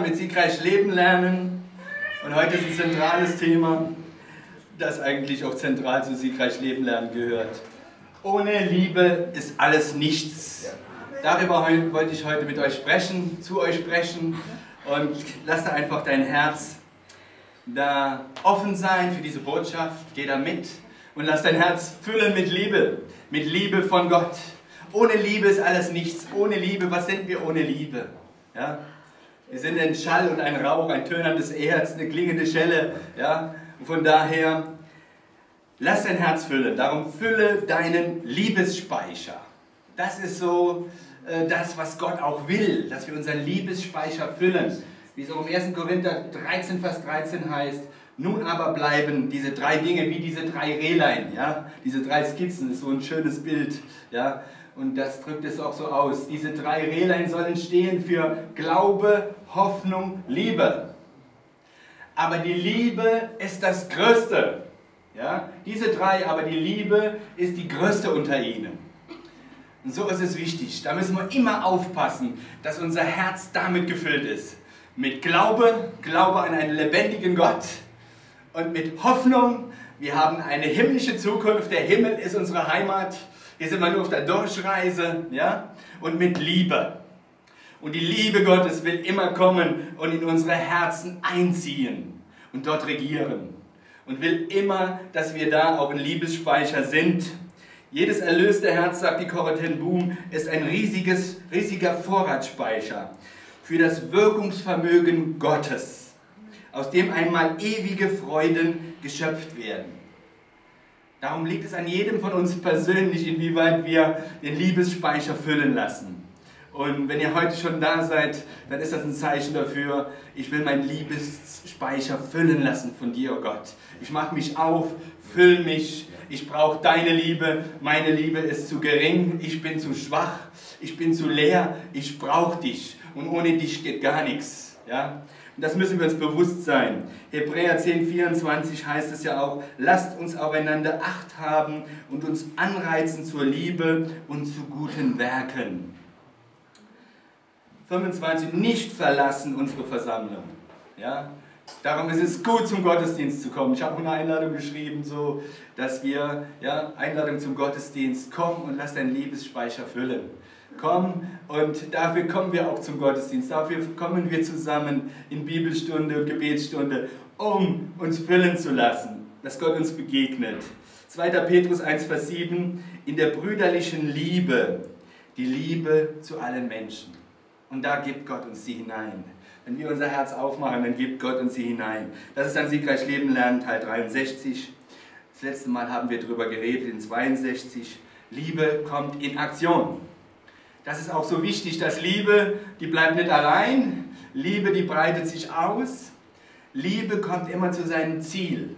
mit siegreich leben lernen. Und heute ist ein zentrales Thema, das eigentlich auch zentral zu siegreich leben lernen gehört. Ohne Liebe ist alles nichts. Darüber wollte ich heute mit euch sprechen, zu euch sprechen und lass da einfach dein Herz da offen sein für diese Botschaft. Geh da mit und lass dein Herz füllen mit Liebe, mit Liebe von Gott. Ohne Liebe ist alles nichts. Ohne Liebe, was sind wir ohne Liebe? Ja? Wir sind ein Schall und ein Rauch, ein tönerndes Erz, eine klingende Schelle. Ja? Und von daher, lass dein Herz füllen. Darum fülle deinen Liebesspeicher. Das ist so äh, das, was Gott auch will, dass wir unseren Liebesspeicher füllen. Wie es auch im 1. Korinther 13, Vers 13 heißt, nun aber bleiben diese drei Dinge wie diese drei Rehlein, ja? diese drei Skizzen, ist so ein schönes Bild. Ja? Und das drückt es auch so aus. Diese drei Rehlein sollen stehen für Glaube, Hoffnung, Liebe. Aber die Liebe ist das Größte. Ja? Diese drei, aber die Liebe ist die Größte unter ihnen. Und so ist es wichtig. Da müssen wir immer aufpassen, dass unser Herz damit gefüllt ist. Mit Glaube, Glaube an einen lebendigen Gott und mit Hoffnung. Wir haben eine himmlische Zukunft. Der Himmel ist unsere Heimat. Hier sind wir nur auf der Durchreise. Ja? Und mit Liebe. Und die Liebe Gottes will immer kommen und in unsere Herzen einziehen und dort regieren. Und will immer, dass wir da auch ein Liebesspeicher sind. Jedes erlöste Herz, sagt die Corotin Boom, ist ein riesiges, riesiger Vorratsspeicher für das Wirkungsvermögen Gottes, aus dem einmal ewige Freuden geschöpft werden. Darum liegt es an jedem von uns persönlich, inwieweit wir den Liebesspeicher füllen lassen. Und wenn ihr heute schon da seid, dann ist das ein Zeichen dafür, ich will meinen Liebesspeicher füllen lassen von dir, oh Gott. Ich mache mich auf, füll mich. Ich brauche deine Liebe. Meine Liebe ist zu gering. Ich bin zu schwach. Ich bin zu leer. Ich brauche dich. Und ohne dich geht gar nichts. Ja? Und das müssen wir uns bewusst sein. Hebräer 10, 24 heißt es ja auch, lasst uns aufeinander Acht haben und uns anreizen zur Liebe und zu guten Werken. 25, nicht verlassen unsere Versammlung. Ja? Darum ist es gut, zum Gottesdienst zu kommen. Ich habe eine Einladung geschrieben, so, dass wir, ja, Einladung zum Gottesdienst, komm und lass deinen Liebesspeicher füllen. Komm und dafür kommen wir auch zum Gottesdienst. Dafür kommen wir zusammen in Bibelstunde und Gebetsstunde, um uns füllen zu lassen, dass Gott uns begegnet. 2. Petrus 1, Vers 7, in der brüderlichen Liebe, die Liebe zu allen Menschen. Und da gibt Gott uns sie hinein. Wenn wir unser Herz aufmachen, dann gibt Gott uns sie hinein. Das ist dann Siegreich Leben lernen, Teil 63. Das letzte Mal haben wir darüber geredet, in 62. Liebe kommt in Aktion. Das ist auch so wichtig, dass Liebe, die bleibt nicht allein. Liebe, die breitet sich aus. Liebe kommt immer zu seinem Ziel.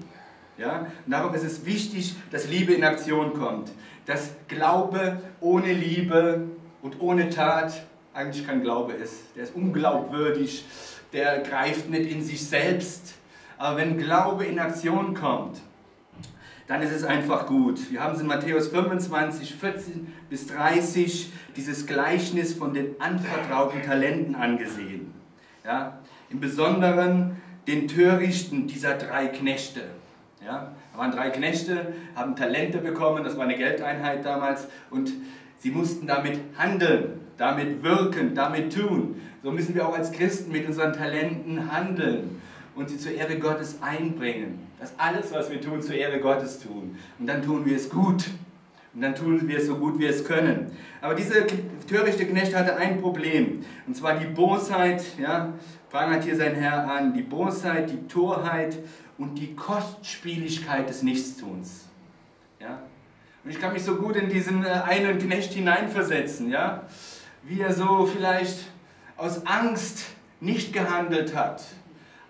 Ja? Und darum ist es wichtig, dass Liebe in Aktion kommt. Dass Glaube ohne Liebe und ohne Tat eigentlich kein Glaube ist. Der ist unglaubwürdig, der greift nicht in sich selbst. Aber wenn Glaube in Aktion kommt, dann ist es einfach gut. Wir haben es in Matthäus 25, 14 bis 30, dieses Gleichnis von den anvertrauten Talenten angesehen. Ja? Im Besonderen den Törichten dieser drei Knechte. Ja? Da waren drei Knechte, haben Talente bekommen, das war eine Geldeinheit damals, und sie mussten damit handeln damit wirken, damit tun. So müssen wir auch als Christen mit unseren Talenten handeln und sie zur Ehre Gottes einbringen. Dass alles, was wir tun, zur Ehre Gottes tun. Und dann tun wir es gut. Und dann tun wir es so gut wir es können. Aber dieser törichte Knecht hatte ein Problem. Und zwar die Bosheit, ja, prangert hier sein Herr an, die Bosheit, die Torheit und die Kostspieligkeit des Nichtstuns. Ja? Und ich kann mich so gut in diesen äh, einen Knecht hineinversetzen. Ja? wie er so vielleicht aus Angst nicht gehandelt hat,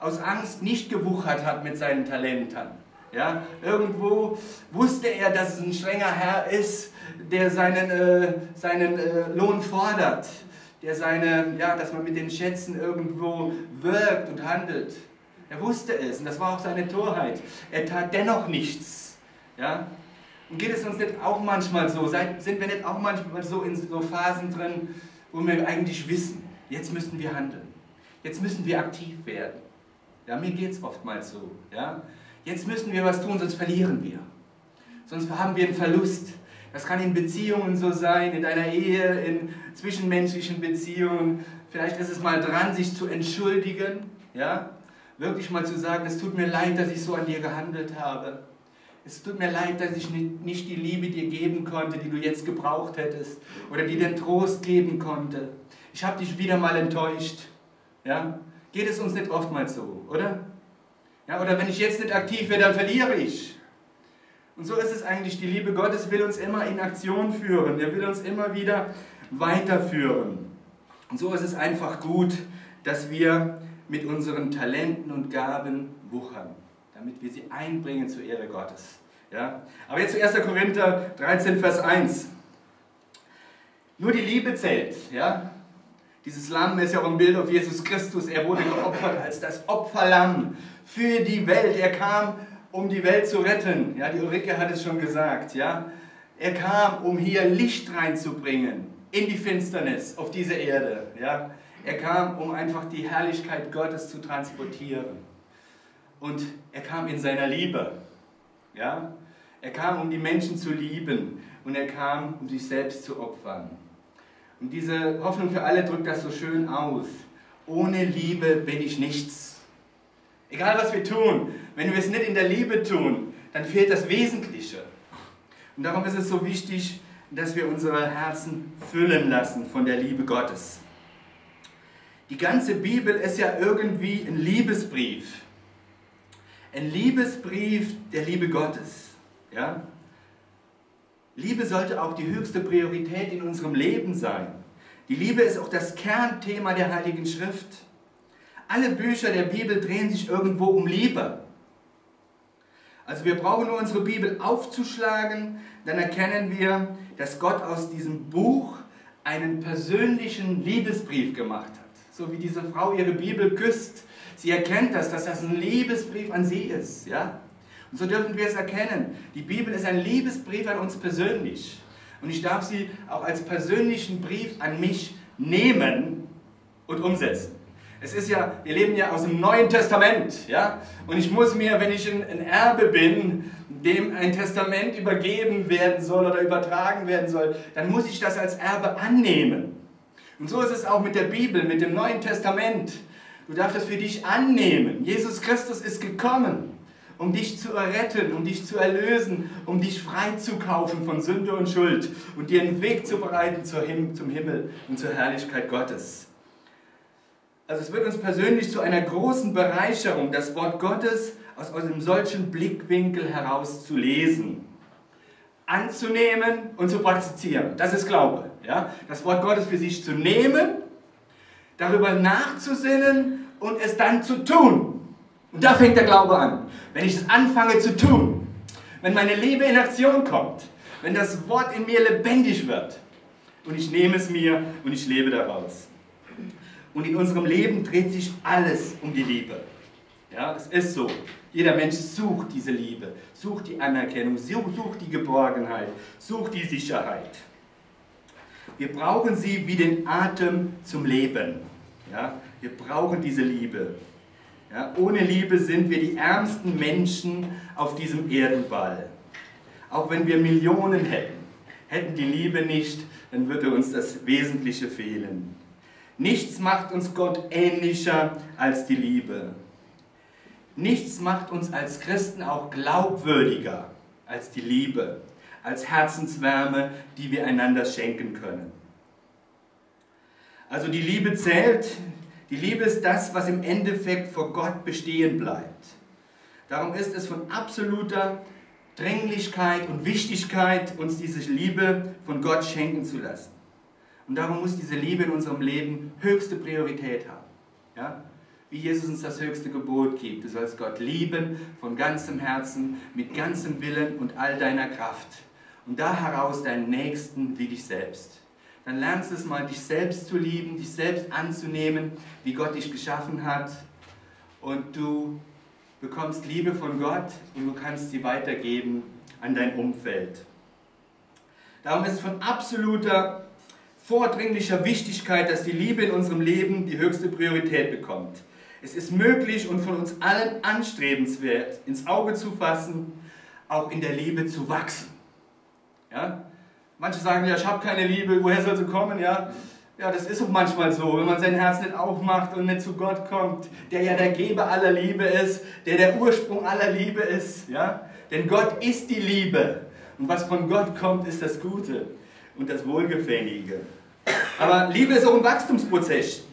aus Angst nicht gewuchert hat mit seinen Talenten. Ja, irgendwo wusste er, dass es ein strenger Herr ist, der seinen, äh, seinen äh, Lohn fordert, der seine, ja, dass man mit den Schätzen irgendwo wirkt und handelt. Er wusste es und das war auch seine Torheit. Er tat dennoch nichts. Ja? Und geht es uns nicht auch manchmal so? Sind wir nicht auch manchmal so in so Phasen drin, wo wir eigentlich wissen, jetzt müssen wir handeln. jetzt müssen wir aktiv werden. Ja, mir geht es oftmals so. Ja? Jetzt müssen wir was tun, sonst verlieren wir. Sonst haben wir einen Verlust. Das kann in Beziehungen so sein, in deiner Ehe, in zwischenmenschlichen Beziehungen. Vielleicht ist es mal dran, sich zu entschuldigen. Ja? Wirklich mal zu sagen, es tut mir leid, dass ich so an dir gehandelt habe. Es tut mir leid, dass ich nicht die Liebe dir geben konnte, die du jetzt gebraucht hättest. Oder die den Trost geben konnte. Ich habe dich wieder mal enttäuscht. Ja? Geht es uns nicht oftmals so, oder? Ja, oder wenn ich jetzt nicht aktiv werde, dann verliere ich. Und so ist es eigentlich, die Liebe Gottes will uns immer in Aktion führen, er will uns immer wieder weiterführen. Und so ist es einfach gut, dass wir mit unseren Talenten und Gaben wuchern, damit wir sie einbringen zur Ehre Gottes. Ja? Aber jetzt zu 1. Korinther 13, Vers 1. Nur die Liebe zählt. Ja? Dieses Lamm ist ja auch ein Bild auf Jesus Christus. Er wurde geopfert als das Opferlamm für die Welt. Er kam um die Welt zu retten. Ja, die Ulrike hat es schon gesagt. Ja? Er kam, um hier Licht reinzubringen in die Finsternis auf diese Erde. Ja? Er kam, um einfach die Herrlichkeit Gottes zu transportieren. Und er kam in seiner Liebe. Ja? Er kam, um die Menschen zu lieben. Und er kam, um sich selbst zu opfern. Und diese Hoffnung für alle drückt das so schön aus. Ohne Liebe bin ich nichts. Egal was wir tun, wenn wir es nicht in der Liebe tun, dann fehlt das Wesentliche. Und darum ist es so wichtig, dass wir unsere Herzen füllen lassen von der Liebe Gottes. Die ganze Bibel ist ja irgendwie ein Liebesbrief. Ein Liebesbrief der Liebe Gottes. Ja? Liebe sollte auch die höchste Priorität in unserem Leben sein. Die Liebe ist auch das Kernthema der Heiligen Schrift. Alle Bücher der Bibel drehen sich irgendwo um Liebe. Also wir brauchen nur unsere Bibel aufzuschlagen, dann erkennen wir, dass Gott aus diesem Buch einen persönlichen Liebesbrief gemacht hat. So wie diese Frau ihre Bibel küsst. Sie erkennt das, dass das ein Liebesbrief an sie ist. Ja? Und so dürfen wir es erkennen. Die Bibel ist ein Liebesbrief an uns persönlich. Und ich darf sie auch als persönlichen Brief an mich nehmen und umsetzen. Es ist ja, wir leben ja aus dem Neuen Testament, ja? Und ich muss mir, wenn ich ein, Erbe bin, dem ein Testament übergeben werden soll oder übertragen werden soll, dann muss ich das als Erbe annehmen. Und so ist es auch mit der Bibel, mit dem Neuen Testament. Du darfst es für dich annehmen. Jesus Christus ist gekommen, um dich zu erretten, um dich zu erlösen, um dich freizukaufen von Sünde und Schuld und dir einen Weg zu bereiten zum Himmel und zur Herrlichkeit Gottes. Also es wird uns persönlich zu einer großen Bereicherung, das Wort Gottes aus einem solchen Blickwinkel heraus zu lesen, anzunehmen und zu praktizieren. Das ist Glaube. Ja? Das Wort Gottes für sich zu nehmen, darüber nachzusinnen und es dann zu tun. Und da fängt der Glaube an. Wenn ich es anfange zu tun, wenn meine Liebe in Aktion kommt, wenn das Wort in mir lebendig wird und ich nehme es mir und ich lebe daraus. Und in unserem Leben dreht sich alles um die Liebe. Ja, es ist so. Jeder Mensch sucht diese Liebe, sucht die Anerkennung, sucht die Geborgenheit, sucht die Sicherheit. Wir brauchen sie wie den Atem zum Leben. Ja, wir brauchen diese Liebe. Ja, ohne Liebe sind wir die ärmsten Menschen auf diesem Erdenball. Auch wenn wir Millionen hätten, hätten die Liebe nicht, dann würde uns das Wesentliche fehlen. Nichts macht uns Gott ähnlicher als die Liebe. Nichts macht uns als Christen auch glaubwürdiger als die Liebe, als Herzenswärme, die wir einander schenken können. Also die Liebe zählt, die Liebe ist das, was im Endeffekt vor Gott bestehen bleibt. Darum ist es von absoluter Dringlichkeit und Wichtigkeit, uns diese Liebe von Gott schenken zu lassen. Und darum muss diese Liebe in unserem Leben höchste Priorität haben. Ja? Wie Jesus uns das höchste Gebot gibt. Du sollst Gott lieben von ganzem Herzen, mit ganzem Willen und all deiner Kraft. Und da heraus deinen Nächsten wie dich selbst. Dann lernst du es mal, dich selbst zu lieben, dich selbst anzunehmen, wie Gott dich geschaffen hat. Und du bekommst Liebe von Gott und du kannst sie weitergeben an dein Umfeld. Darum ist es von absoluter vordringlicher Wichtigkeit, dass die Liebe in unserem Leben die höchste Priorität bekommt. Es ist möglich und von uns allen anstrebenswert, ins Auge zu fassen, auch in der Liebe zu wachsen. Ja? Manche sagen, ja, ich habe keine Liebe, woher soll sie kommen? Ja? ja, das ist auch manchmal so, wenn man sein Herz nicht aufmacht und nicht zu Gott kommt, der ja der Geber aller Liebe ist, der der Ursprung aller Liebe ist. Ja? Denn Gott ist die Liebe. Und was von Gott kommt, ist das Gute und das Wohlgefällige. Aber Liebe ist auch ein Wachstumsprozess.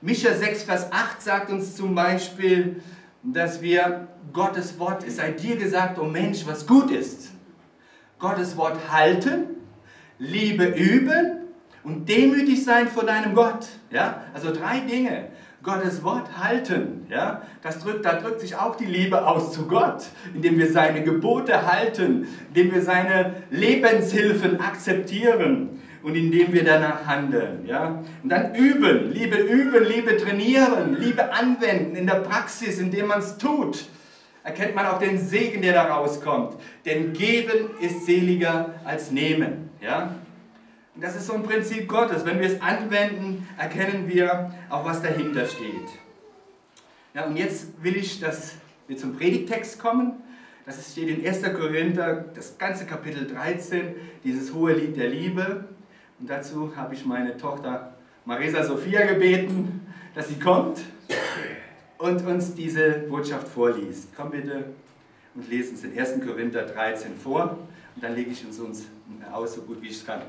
Micha 6, Vers 8 sagt uns zum Beispiel, dass wir Gottes Wort, es sei dir gesagt, oh Mensch, was gut ist. Gottes Wort halten, Liebe üben und demütig sein vor deinem Gott. Ja? Also drei Dinge. Gottes Wort halten. Ja? Das drückt, da drückt sich auch die Liebe aus zu Gott, indem wir seine Gebote halten, indem wir seine Lebenshilfen akzeptieren und indem wir danach handeln. Ja? Und dann üben, Liebe üben, Liebe trainieren, Liebe anwenden in der Praxis, indem man es tut. Erkennt man auch den Segen, der da rauskommt. Denn geben ist seliger als nehmen. Ja? Und das ist so ein Prinzip Gottes. Wenn wir es anwenden, erkennen wir auch, was dahinter steht. Ja, und jetzt will ich, dass wir zum Predigtext kommen. Das steht in 1. Korinther, das ganze Kapitel 13, dieses hohe Lied der Liebe. Und dazu habe ich meine Tochter Marisa Sophia gebeten, dass sie kommt und uns diese Botschaft vorliest. Komm bitte und lese uns den 1. Korinther 13 vor und dann lege ich uns, uns aus, so gut wie ich es kann.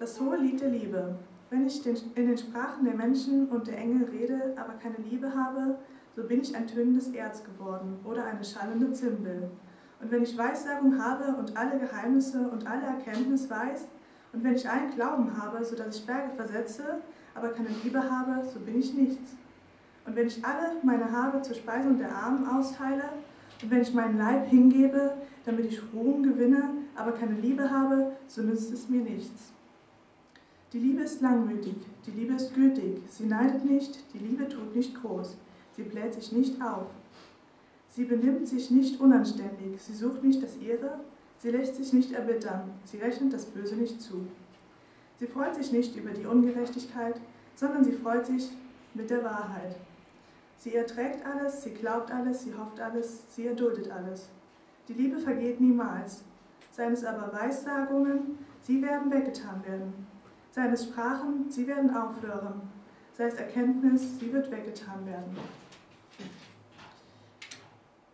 Das hohe Lied der Liebe. Wenn ich in den Sprachen der Menschen und der Engel rede, aber keine Liebe habe, so bin ich ein tönendes Erz geworden oder eine schallende Zimbel. Und wenn ich Weissagung habe und alle Geheimnisse und alle Erkenntnis weiß, und wenn ich allen Glauben habe, so dass ich Berge versetze, aber keine Liebe habe, so bin ich nichts. Und wenn ich alle meine Habe zur Speisung der Armen austeile und wenn ich meinen Leib hingebe, damit ich Ruhm gewinne, aber keine Liebe habe, so nützt es mir nichts. Die Liebe ist langmütig, die Liebe ist gütig, sie neidet nicht, die Liebe tut nicht groß, sie bläht sich nicht auf. Sie benimmt sich nicht unanständig, sie sucht nicht das Ihre, sie lässt sich nicht erbittern, sie rechnet das Böse nicht zu. Sie freut sich nicht über die Ungerechtigkeit, sondern sie freut sich mit der Wahrheit. Sie erträgt alles, sie glaubt alles, sie hofft alles, sie erduldet alles. Die Liebe vergeht niemals. Seien es aber Weissagungen, sie werden weggetan werden. Seien es Sprachen, sie werden aufhören. Sei es Erkenntnis, sie wird weggetan werden.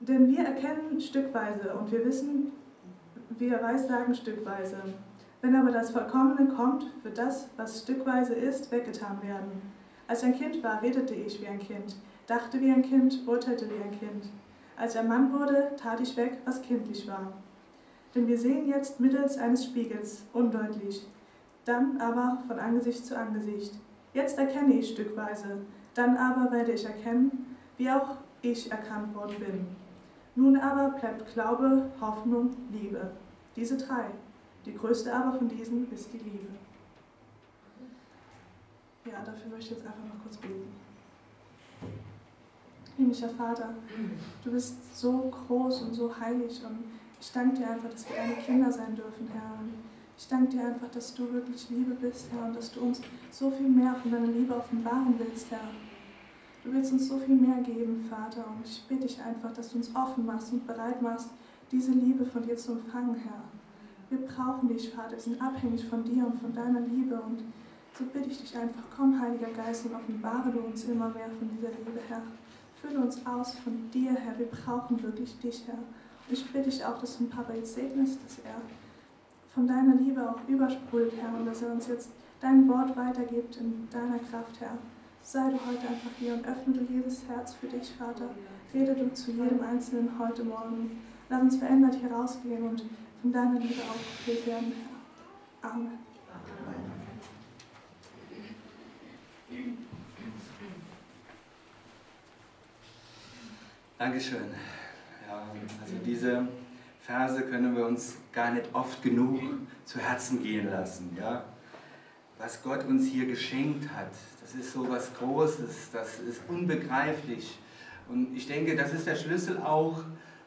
Denn wir erkennen stückweise und wir wissen, wir Weissagen stückweise. Wenn aber das Vollkommene kommt, wird das, was stückweise ist, weggetan werden. Als ein Kind war, redete ich wie ein Kind dachte wie ein Kind, urteilte wie ein Kind. Als ein Mann wurde, tat ich weg, was kindlich war. Denn wir sehen jetzt mittels eines Spiegels, undeutlich, dann aber von Angesicht zu Angesicht. Jetzt erkenne ich stückweise, dann aber werde ich erkennen, wie auch ich erkannt worden bin. Nun aber bleibt Glaube, Hoffnung, Liebe. Diese drei. Die größte aber von diesen ist die Liebe. Ja, dafür möchte ich jetzt einfach noch kurz beten. Himmlischer Vater, du bist so groß und so heilig und ich danke dir einfach, dass wir deine Kinder sein dürfen, Herr. Und ich danke dir einfach, dass du wirklich Liebe bist, Herr, und dass du uns so viel mehr von deiner Liebe offenbaren willst, Herr. Du willst uns so viel mehr geben, Vater, und ich bitte dich einfach, dass du uns offen machst und bereit machst, diese Liebe von dir zu empfangen, Herr. Wir brauchen dich, Vater, wir sind abhängig von dir und von deiner Liebe und so bitte ich dich einfach, komm, Heiliger Geist, und offenbare du uns immer mehr von dieser Liebe, Herr. Fülle uns aus von dir, Herr. Wir brauchen wirklich dich, Herr. Und ich bitte dich auch, dass du den Papa jetzt segnest, dass er von deiner Liebe auch übersprudelt, Herr, und dass er uns jetzt dein Wort weitergibt in deiner Kraft, Herr. Sei du heute einfach hier und öffne du jedes Herz für dich, Vater. Rede du zu jedem Einzelnen heute Morgen. Lass uns verändert hier rausgehen und von deiner Liebe aufgefüllt werden, Herr. Amen. Dankeschön. Ja, also diese Verse können wir uns gar nicht oft genug zu Herzen gehen lassen. Ja? Was Gott uns hier geschenkt hat, das ist so was Großes, das ist unbegreiflich. Und ich denke, das ist der Schlüssel auch,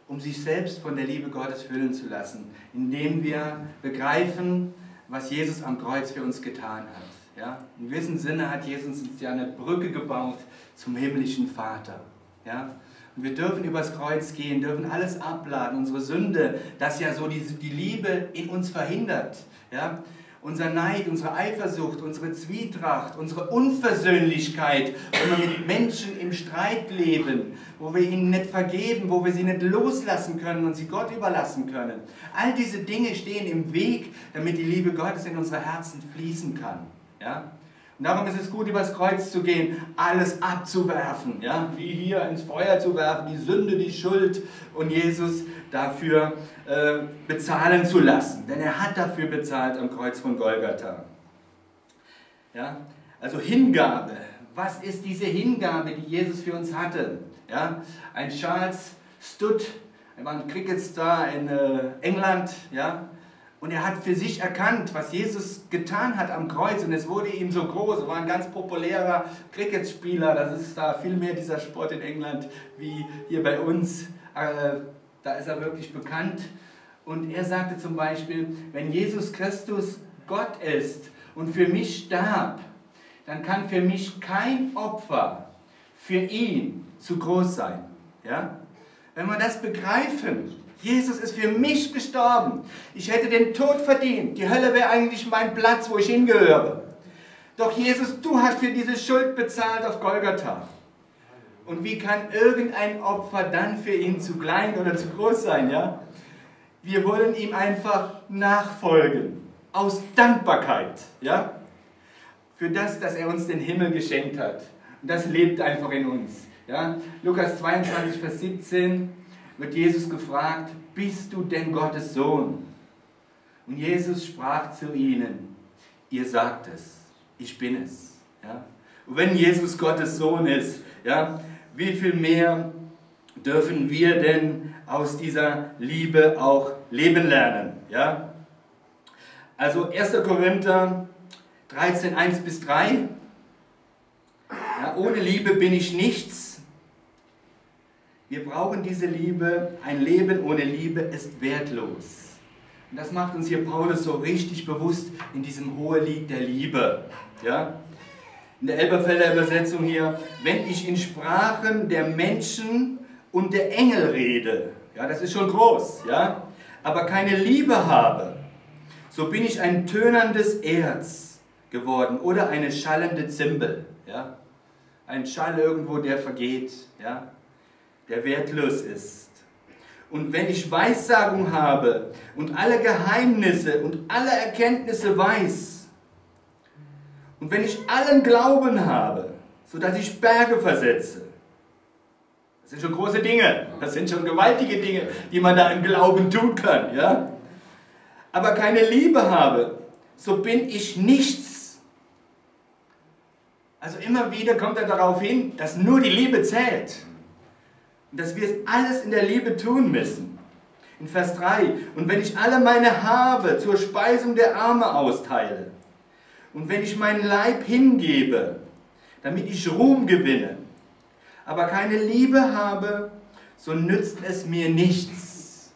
um sich selbst von der Liebe Gottes füllen zu lassen, indem wir begreifen, was Jesus am Kreuz für uns getan hat. Ja? In gewissem Sinne hat Jesus uns ja eine Brücke gebaut zum himmlischen Vater. Ja? Und wir dürfen übers Kreuz gehen, dürfen alles abladen, unsere Sünde, das ja so die, die Liebe in uns verhindert. Ja? Unser Neid, unsere Eifersucht, unsere Zwietracht, unsere Unversöhnlichkeit, wenn wir mit Menschen im Streit leben, wo wir ihnen nicht vergeben, wo wir sie nicht loslassen können und sie Gott überlassen können. All diese Dinge stehen im Weg, damit die Liebe Gottes in unsere Herzen fließen kann. Ja? Und darum ist es gut, übers Kreuz zu gehen, alles abzuwerfen, ja? wie hier ins Feuer zu werfen, die Sünde, die Schuld und Jesus dafür äh, bezahlen zu lassen. Denn er hat dafür bezahlt am Kreuz von Golgatha. Ja? Also Hingabe. Was ist diese Hingabe, die Jesus für uns hatte? Ja? Ein Charles Studd, er war ein Cricketstar in äh, England, ja? Und er hat für sich erkannt, was Jesus getan hat am Kreuz. Und es wurde ihm so groß. Er war ein ganz populärer Cricketspieler. Das ist da viel mehr dieser Sport in England wie hier bei uns. Äh, da ist er wirklich bekannt. Und er sagte zum Beispiel, wenn Jesus Christus Gott ist und für mich starb, dann kann für mich kein Opfer für ihn zu groß sein. Ja? Wenn wir das begreifen, Jesus ist für mich gestorben. Ich hätte den Tod verdient. Die Hölle wäre eigentlich mein Platz, wo ich hingehöre. Doch Jesus, du hast für diese Schuld bezahlt auf Golgatha. Und wie kann irgendein Opfer dann für ihn zu klein oder zu groß sein, ja? Wir wollen ihm einfach nachfolgen. Aus Dankbarkeit, ja? Für das, dass er uns den Himmel geschenkt hat. Und das lebt einfach in uns, ja? Lukas 22, Vers 17 wird Jesus gefragt, bist du denn Gottes Sohn? Und Jesus sprach zu ihnen, ihr sagt es, ich bin es. Ja? Und wenn Jesus Gottes Sohn ist, ja, wie viel mehr dürfen wir denn aus dieser Liebe auch leben lernen? Ja? Also 1. Korinther 13, 1 bis 3. Ja, ohne Liebe bin ich nichts. Wir brauchen diese Liebe. Ein Leben ohne Liebe ist wertlos. Und das macht uns hier Paulus so richtig bewusst in diesem Hohelied der Liebe. Ja? In der Elberfelder Übersetzung hier, wenn ich in Sprachen der Menschen und der Engel rede, ja, das ist schon groß, ja, aber keine Liebe habe, so bin ich ein tönerndes Erz geworden oder eine schallende Zimbel, ja, ein Schall irgendwo, der vergeht, ja, der wertlos ist. Und wenn ich Weissagung habe und alle Geheimnisse und alle Erkenntnisse weiß, und wenn ich allen Glauben habe, sodass ich Berge versetze, das sind schon große Dinge, das sind schon gewaltige Dinge, die man da im Glauben tun kann, ja? Aber keine Liebe habe, so bin ich nichts. Also immer wieder kommt er darauf hin, dass nur die Liebe zählt. Dass wir es alles in der Liebe tun müssen. In Vers 3, und wenn ich alle meine Habe zur Speisung der Arme austeile, und wenn ich meinen Leib hingebe, damit ich Ruhm gewinne, aber keine Liebe habe, so nützt es mir nichts.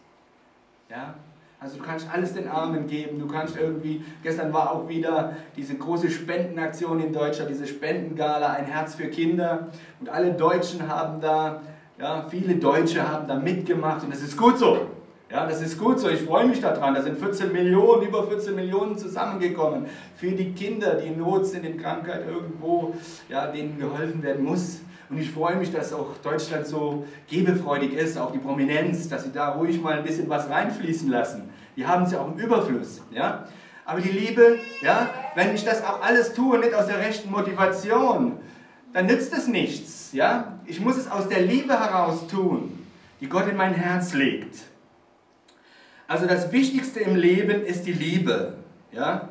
Ja? Also du kannst alles den Armen geben, du kannst irgendwie, gestern war auch wieder diese große Spendenaktion in Deutschland, diese Spendengala, ein Herz für Kinder und alle Deutschen haben da ja, viele Deutsche haben da mitgemacht und das ist gut so. Ja, das ist gut so. Ich freue mich daran. Da sind 14 Millionen, über 14 Millionen zusammengekommen für die Kinder, die in Not sind, in Krankheit irgendwo, ja, denen geholfen werden muss. Und ich freue mich, dass auch Deutschland so gebefreudig ist, auch die Prominenz, dass sie da ruhig mal ein bisschen was reinfließen lassen. Die haben es ja auch im Überfluss. Ja? Aber die Liebe, ja, wenn ich das auch alles tue, nicht aus der rechten Motivation, dann nützt es nichts. Ja? Ich muss es aus der Liebe heraus tun, die Gott in mein Herz legt. Also das Wichtigste im Leben ist die Liebe. Ja?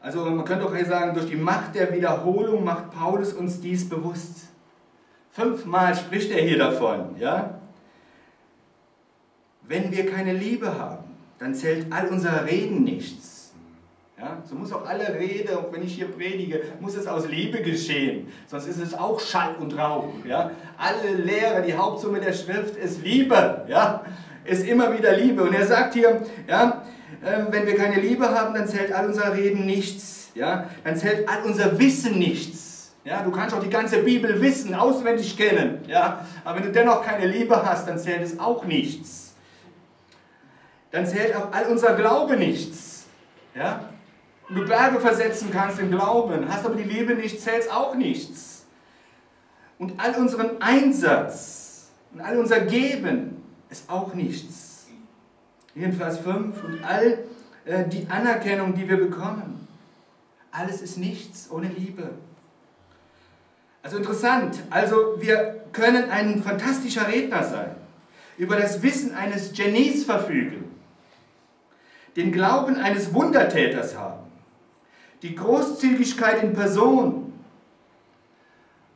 Also man könnte auch sagen, durch die Macht der Wiederholung macht Paulus uns dies bewusst. Fünfmal spricht er hier davon. Ja? Wenn wir keine Liebe haben, dann zählt all unser Reden nichts. Ja, so muss auch alle Rede, und wenn ich hier predige, muss es aus Liebe geschehen. Sonst ist es auch Schall und Rauch. Ja? Alle Lehre, die Hauptsumme der Schrift ist Liebe. Ja? Ist immer wieder Liebe. Und er sagt hier, ja, äh, wenn wir keine Liebe haben, dann zählt all unser Reden nichts. Ja? Dann zählt all unser Wissen nichts. Ja? Du kannst auch die ganze Bibel wissen, auswendig kennen. Ja? Aber wenn du dennoch keine Liebe hast, dann zählt es auch nichts. Dann zählt auch all unser Glaube nichts. Ja? Du Berge versetzen kannst im Glauben, hast aber die Liebe nicht, zählt auch nichts. Und all unseren Einsatz und all unser Geben ist auch nichts. Hier in Vers 5 und all äh, die Anerkennung, die wir bekommen, alles ist nichts ohne Liebe. Also interessant, also wir können ein fantastischer Redner sein, über das Wissen eines Genies verfügen, den Glauben eines Wundertäters haben die Großzügigkeit in Person.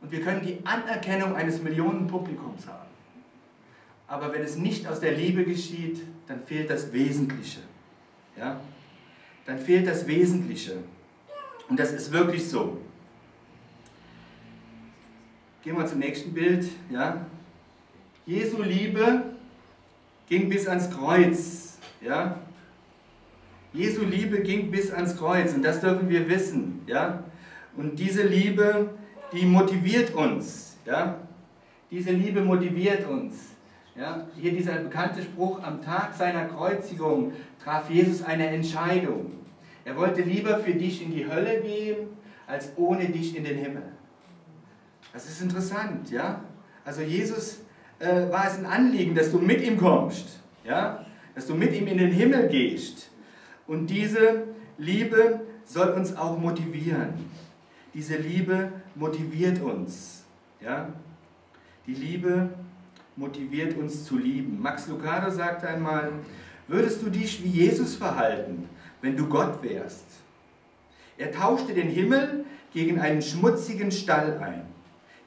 Und wir können die Anerkennung eines Millionenpublikums haben. Aber wenn es nicht aus der Liebe geschieht, dann fehlt das Wesentliche. Ja? Dann fehlt das Wesentliche. Und das ist wirklich so. Gehen wir zum nächsten Bild. Ja? Jesu Liebe ging bis ans Kreuz. Ja? Jesu Liebe ging bis ans Kreuz und das dürfen wir wissen. Ja? Und diese Liebe, die motiviert uns. Ja? Diese Liebe motiviert uns. Ja? Hier dieser bekannte Spruch, am Tag seiner Kreuzigung traf Jesus eine Entscheidung. Er wollte lieber für dich in die Hölle gehen, als ohne dich in den Himmel. Das ist interessant, ja? Also Jesus äh, war es ein Anliegen, dass du mit ihm kommst, ja? Dass du mit ihm in den Himmel gehst. Und diese Liebe soll uns auch motivieren. Diese Liebe motiviert uns. Ja? Die Liebe motiviert uns zu lieben. Max Lucado sagte einmal, würdest du dich wie Jesus verhalten, wenn du Gott wärst? Er tauschte den Himmel gegen einen schmutzigen Stall ein,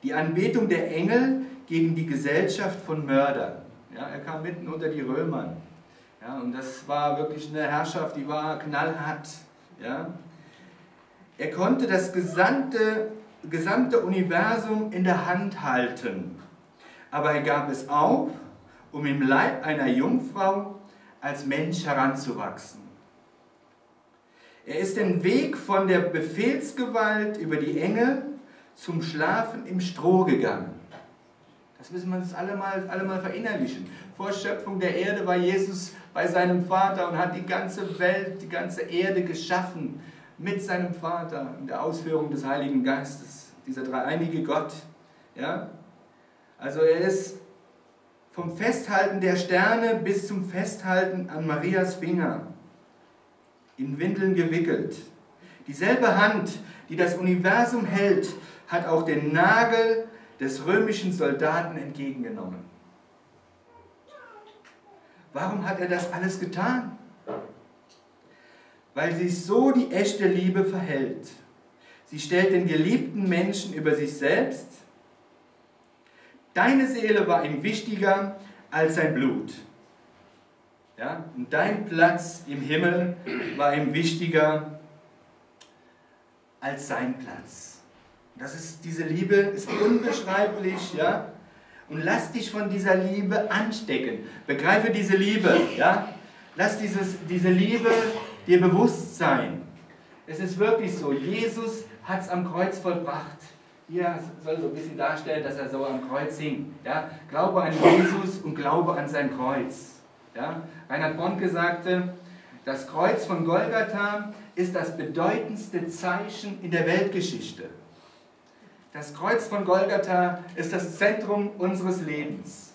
die Anbetung der Engel gegen die Gesellschaft von Mördern. Ja, er kam mitten unter die Römer. Ja, und das war wirklich eine Herrschaft, die war knallhart. Ja. Er konnte das gesamte, gesamte Universum in der Hand halten, aber er gab es auf, um im Leib einer Jungfrau als Mensch heranzuwachsen. Er ist den Weg von der Befehlsgewalt über die Enge zum Schlafen im Stroh gegangen. Das müssen wir uns alle mal, alle mal verinnerlichen. Vor Schöpfung der Erde war Jesus bei seinem Vater und hat die ganze Welt, die ganze Erde geschaffen mit seinem Vater in der Ausführung des Heiligen Geistes, dieser dreieinige Gott. Ja? Also er ist vom Festhalten der Sterne bis zum Festhalten an Marias Finger in Windeln gewickelt. Dieselbe Hand, die das Universum hält, hat auch den Nagel des römischen Soldaten entgegengenommen. Warum hat er das alles getan? Weil sich so die echte Liebe verhält. Sie stellt den geliebten Menschen über sich selbst. Deine Seele war ihm wichtiger als sein Blut. Ja? Und dein Platz im Himmel war ihm wichtiger als sein Platz. Das ist, diese Liebe ist unbeschreiblich, ja? und lass dich von dieser Liebe anstecken. Begreife diese Liebe, ja? Lass dieses, diese Liebe dir bewusst sein. Es ist wirklich so, Jesus hat es am Kreuz vollbracht. Hier soll so ein bisschen darstellen, dass er so am Kreuz hing. Ja? Glaube an Jesus und glaube an sein Kreuz. Ja? Reinhard Bonke sagte, das Kreuz von Golgatha ist das bedeutendste Zeichen in der Weltgeschichte. Das Kreuz von Golgatha ist das Zentrum unseres Lebens.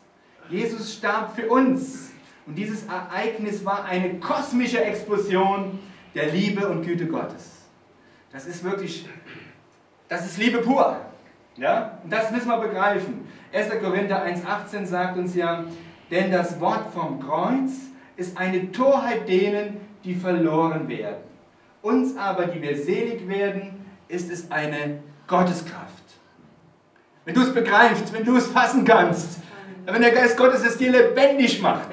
Jesus starb für uns. Und dieses Ereignis war eine kosmische Explosion der Liebe und Güte Gottes. Das ist wirklich, das ist Liebe pur. Ja? Und das müssen wir begreifen. 1. Korinther 1,18 sagt uns ja, denn das Wort vom Kreuz ist eine Torheit denen, die verloren werden. Uns aber, die wir selig werden, ist es eine Gotteskraft. Wenn du es begreifst, wenn du es fassen kannst, wenn der Geist Gottes es dir lebendig macht.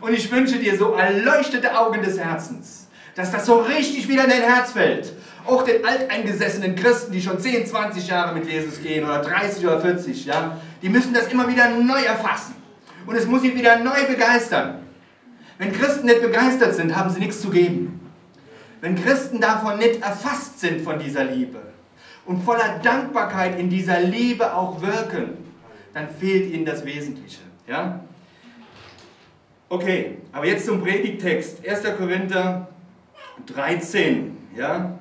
Und ich wünsche dir so erleuchtete Augen des Herzens, dass das so richtig wieder in dein Herz fällt. Auch den alteingesessenen Christen, die schon 10, 20 Jahre mit Jesus gehen oder 30 oder 40, ja, die müssen das immer wieder neu erfassen. Und es muss sie wieder neu begeistern. Wenn Christen nicht begeistert sind, haben sie nichts zu geben. Wenn Christen davon nicht erfasst sind von dieser Liebe und voller Dankbarkeit in dieser Liebe auch wirken, dann fehlt ihnen das Wesentliche. Ja? Okay, aber jetzt zum Predigtext. 1. Korinther 13. Ja?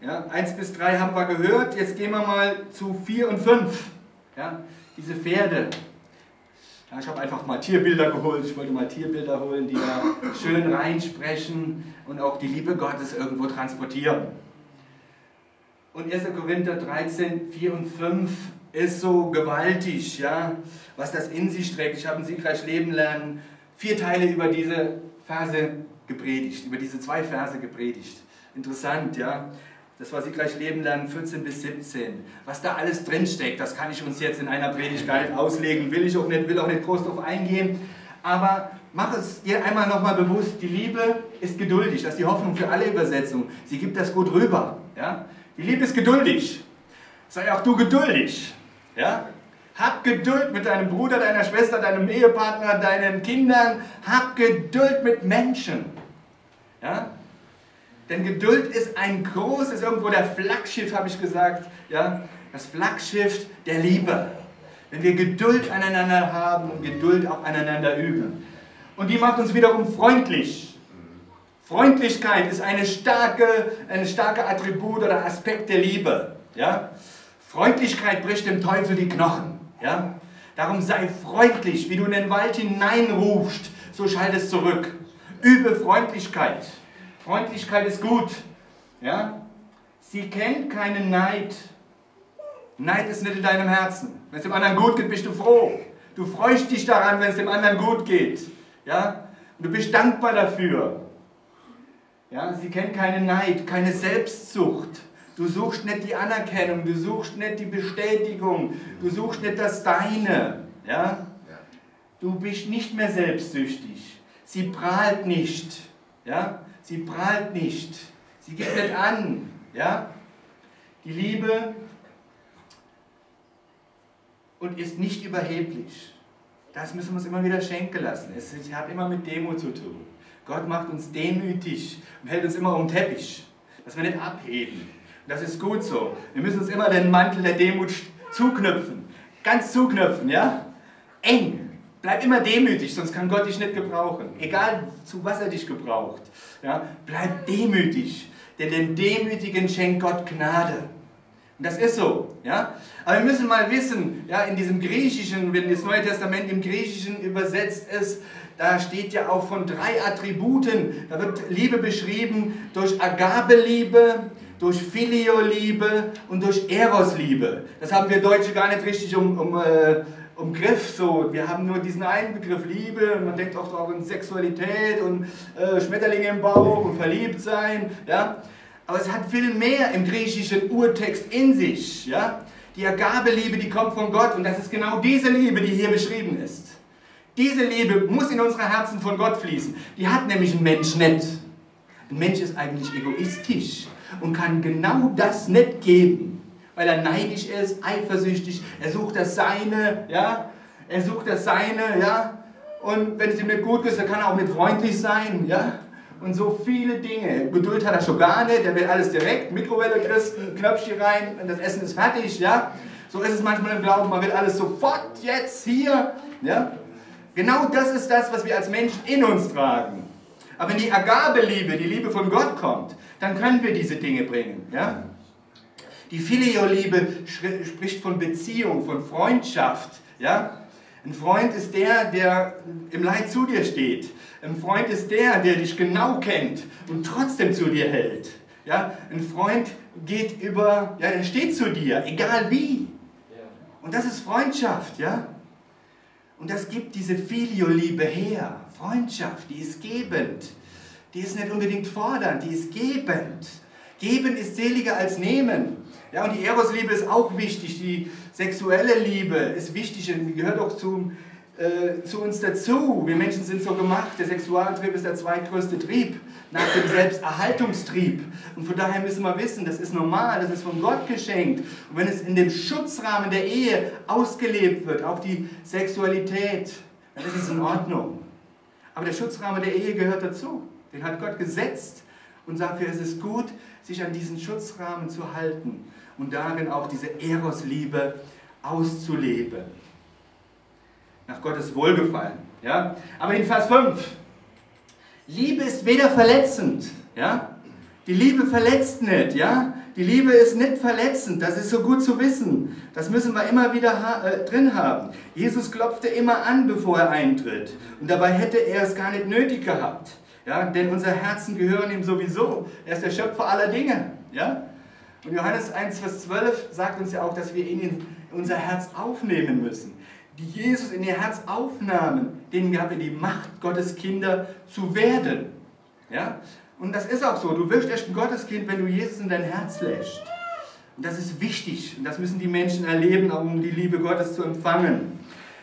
Ja, 1 bis 3 haben wir gehört, jetzt gehen wir mal zu 4 und 5. Ja? Diese Pferde. Ja, ich habe einfach mal Tierbilder geholt. Ich wollte mal Tierbilder holen, die da schön reinsprechen und auch die Liebe Gottes irgendwo transportieren. Und 1. Korinther 13, 4 und 5 ist so gewaltig, ja, was das in sich trägt. Ich habe ein siegreich Leben lernen, vier Teile über diese Verse gepredigt, über diese zwei Verse gepredigt. Interessant, ja. Das war siegreich Leben lernen, 14 bis 17. Was da alles drinsteckt, das kann ich uns jetzt in einer Predigt gar nicht auslegen, will ich auch nicht, will auch nicht groß darauf eingehen. Aber mach es dir einmal nochmal bewusst, die Liebe ist geduldig, das ist die Hoffnung für alle Übersetzungen. Sie gibt das gut rüber. Ja? Die Liebe ist geduldig. Sei auch du geduldig. Ja? Hab Geduld mit deinem Bruder, deiner Schwester, deinem Ehepartner, deinen Kindern. Hab Geduld mit Menschen. Ja? Denn Geduld ist ein großes, irgendwo der Flaggschiff, habe ich gesagt, ja, das Flaggschiff der Liebe. Wenn wir Geduld aneinander haben und Geduld auch aneinander üben. Und die macht uns wiederum freundlich. Freundlichkeit ist eine starke, eine starke Attribut oder Aspekt der Liebe. Ja? Freundlichkeit bricht dem Teufel die Knochen. Ja? Darum sei freundlich, wie du in den Wald hineinrufst, so schallt es zurück. Übe Freundlichkeit. Freundlichkeit ist gut. Ja? Sie kennt keinen Neid. Neid ist nicht in deinem Herzen. Wenn es dem anderen gut geht, bist du froh. Du freust dich daran, wenn es dem anderen gut geht. Ja? Und du bist dankbar dafür. Ja? Sie kennt keinen Neid, keine Selbstsucht. Du suchst nicht die Anerkennung, du suchst nicht die Bestätigung, du suchst nicht das Deine. Ja? Du bist nicht mehr selbstsüchtig. Sie prahlt nicht. Ja? Sie prahlt nicht. Sie gibt nicht an. Ja? Die Liebe und ist nicht überheblich. Das müssen wir uns immer wieder schenken lassen. Es hat immer mit Demut zu tun. Gott macht uns demütig und hält uns immer um den Teppich, dass wir nicht abheben. Und das ist gut so. Wir müssen uns immer den Mantel der Demut zuknüpfen. Ganz zuknüpfen, ja? Eng. Bleib immer demütig, sonst kann Gott dich nicht gebrauchen. Egal zu was er dich gebraucht. Ja? Bleib demütig, denn den Demütigen schenkt Gott Gnade. Und das ist so. Ja? Aber wir müssen mal wissen, ja, in diesem Griechischen, wenn das Neue Testament im Griechischen übersetzt ist, da steht ja auch von drei Attributen. Da wird Liebe beschrieben durch Agabeliebe, durch Filioliebe und durch Erosliebe. Das haben wir Deutsche gar nicht richtig um, um äh, um Griff. So. Wir haben nur diesen einen Begriff Liebe, man denkt auch an Sexualität und äh, Schmetterlinge im Bauch und verliebt sein. Ja? Aber es hat viel mehr im griechischen Urtext in sich. Ja? Die Agabeliebe, die kommt von Gott und das ist genau diese Liebe, die hier beschrieben ist. Diese Liebe muss in unsere Herzen von Gott fließen. Die hat nämlich ein Mensch nicht. Ein Mensch ist eigentlich egoistisch und kann genau das nicht geben weil er neidisch ist, eifersüchtig, er sucht das Seine, ja, er sucht das Seine, ja, und wenn es ihm nicht gut ist, dann kann er auch nicht freundlich sein, ja, und so viele Dinge. Geduld hat er schon gar nicht, der will alles direkt, Mikrowelle Christen, Knöpfchen rein, und das Essen ist fertig, ja. So ist es manchmal im Glauben, man will alles sofort, jetzt, hier, ja. Genau das ist das, was wir als Menschen in uns tragen. Aber wenn die Agabeliebe, die Liebe von Gott kommt, dann können wir diese Dinge bringen, ja. Die Filioliebe spricht von Beziehung, von Freundschaft. Ja? Ein Freund ist der, der im Leid zu dir steht. Ein Freund ist der, der dich genau kennt und trotzdem zu dir hält. Ja? Ein Freund geht über, ja, er steht zu dir, egal wie. Und das ist Freundschaft, ja? Und das gibt diese Filioliebe her. Freundschaft, die ist gebend. Die ist nicht unbedingt fordernd, die ist gebend. Geben ist seliger als nehmen. Ja, und die Erosliebe ist auch wichtig. Die sexuelle Liebe ist wichtig und gehört auch zum äh, zu uns dazu. Wir Menschen sind so gemacht, der Sexualtrieb ist der zweitgrößte Trieb nach dem Selbsterhaltungstrieb. Und von daher müssen wir wissen, das ist normal, das ist von Gott geschenkt. Und wenn es in dem Schutzrahmen der Ehe ausgelebt wird, auch die Sexualität, dann ist es in Ordnung. Aber der Schutzrahmen der Ehe gehört dazu. Den hat Gott gesetzt. Und ist es gut, sich an diesen Schutzrahmen zu halten und darin auch diese Eros-Liebe auszuleben. Nach Gottes Wohlgefallen. Ja? Aber in Vers 5. Liebe ist weder verletzend. Ja? Die Liebe verletzt nicht. Ja? Die Liebe ist nicht verletzend. Das ist so gut zu wissen. Das müssen wir immer wieder ha äh, drin haben. Jesus klopfte immer an, bevor er eintritt. Und dabei hätte er es gar nicht nötig gehabt. Ja? Denn unsere Herzen gehören ihm sowieso. Er ist der Schöpfer aller Dinge. Ja? Und Johannes 1, Vers 12 sagt uns ja auch, dass wir ihn in unser Herz aufnehmen müssen. Die Jesus in ihr Herz aufnahmen, denen gab er die Macht, Gottes Kinder zu werden. Ja? Und das ist auch so. Du wirst erst ein Gotteskind, wenn du Jesus in dein Herz lässt. Und das ist wichtig. Und das müssen die Menschen erleben, um die Liebe Gottes zu empfangen.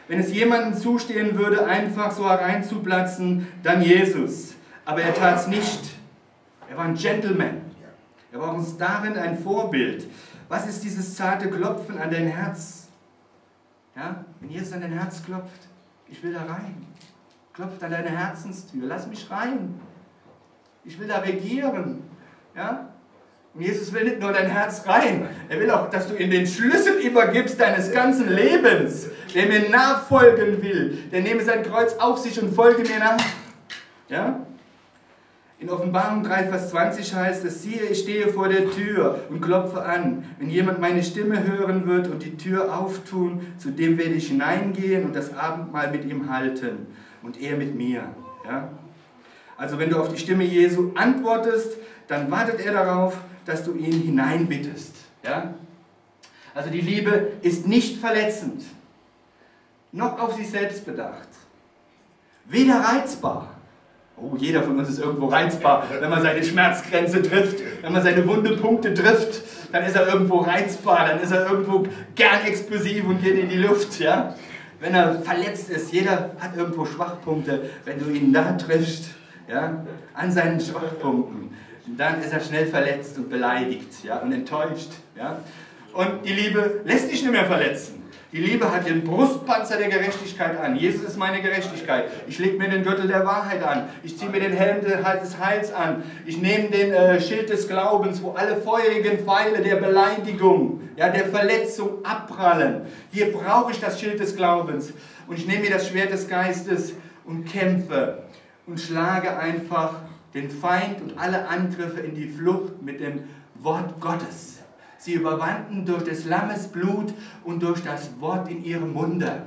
Wenn es jemandem zustehen würde, einfach so hereinzuplatzen, dann Jesus. Aber er tat es nicht. Er war ein Gentleman. Er war uns darin ein Vorbild. Was ist dieses zarte Klopfen an dein Herz? Ja, wenn Jesus an dein Herz klopft, ich will da rein. Klopft an deine Herzenstür, lass mich rein. Ich will da regieren. Ja? Und Jesus will nicht nur dein Herz rein, er will auch, dass du in den Schlüssel übergibst deines ganzen Lebens, der mir nachfolgen will, der nehme sein Kreuz auf sich und folge mir nach. Ja? In Offenbarung 3, Vers 20 heißt es, siehe, ich stehe vor der Tür und klopfe an. Wenn jemand meine Stimme hören wird und die Tür auftun, zu dem werde ich hineingehen und das Abendmahl mit ihm halten und er mit mir. Ja? Also wenn du auf die Stimme Jesu antwortest, dann wartet er darauf, dass du ihn hineinbittest. Ja? Also die Liebe ist nicht verletzend, noch auf sich selbst bedacht, weder reizbar, Oh, jeder von uns ist irgendwo reizbar. Wenn man seine Schmerzgrenze trifft, wenn man seine Wundepunkte trifft, dann ist er irgendwo reizbar, dann ist er irgendwo gern explosiv und geht in die Luft. Ja? Wenn er verletzt ist, jeder hat irgendwo Schwachpunkte. Wenn du ihn da triffst, ja, an seinen Schwachpunkten, dann ist er schnell verletzt und beleidigt ja, und enttäuscht. Ja? Und die Liebe lässt dich nicht mehr verletzen. Die Liebe hat den Brustpanzer der Gerechtigkeit an. Jesus ist meine Gerechtigkeit. Ich lege mir den Gürtel der Wahrheit an. Ich ziehe mir den Helm des Heils an. Ich nehme den äh, Schild des Glaubens, wo alle feurigen Pfeile der Beleidigung, ja, der Verletzung abprallen. Hier brauche ich das Schild des Glaubens. Und ich nehme mir das Schwert des Geistes und kämpfe und schlage einfach den Feind und alle Angriffe in die Flucht mit dem Wort Gottes. Sie überwanden durch des Lammes Blut und durch das Wort in ihrem Munde.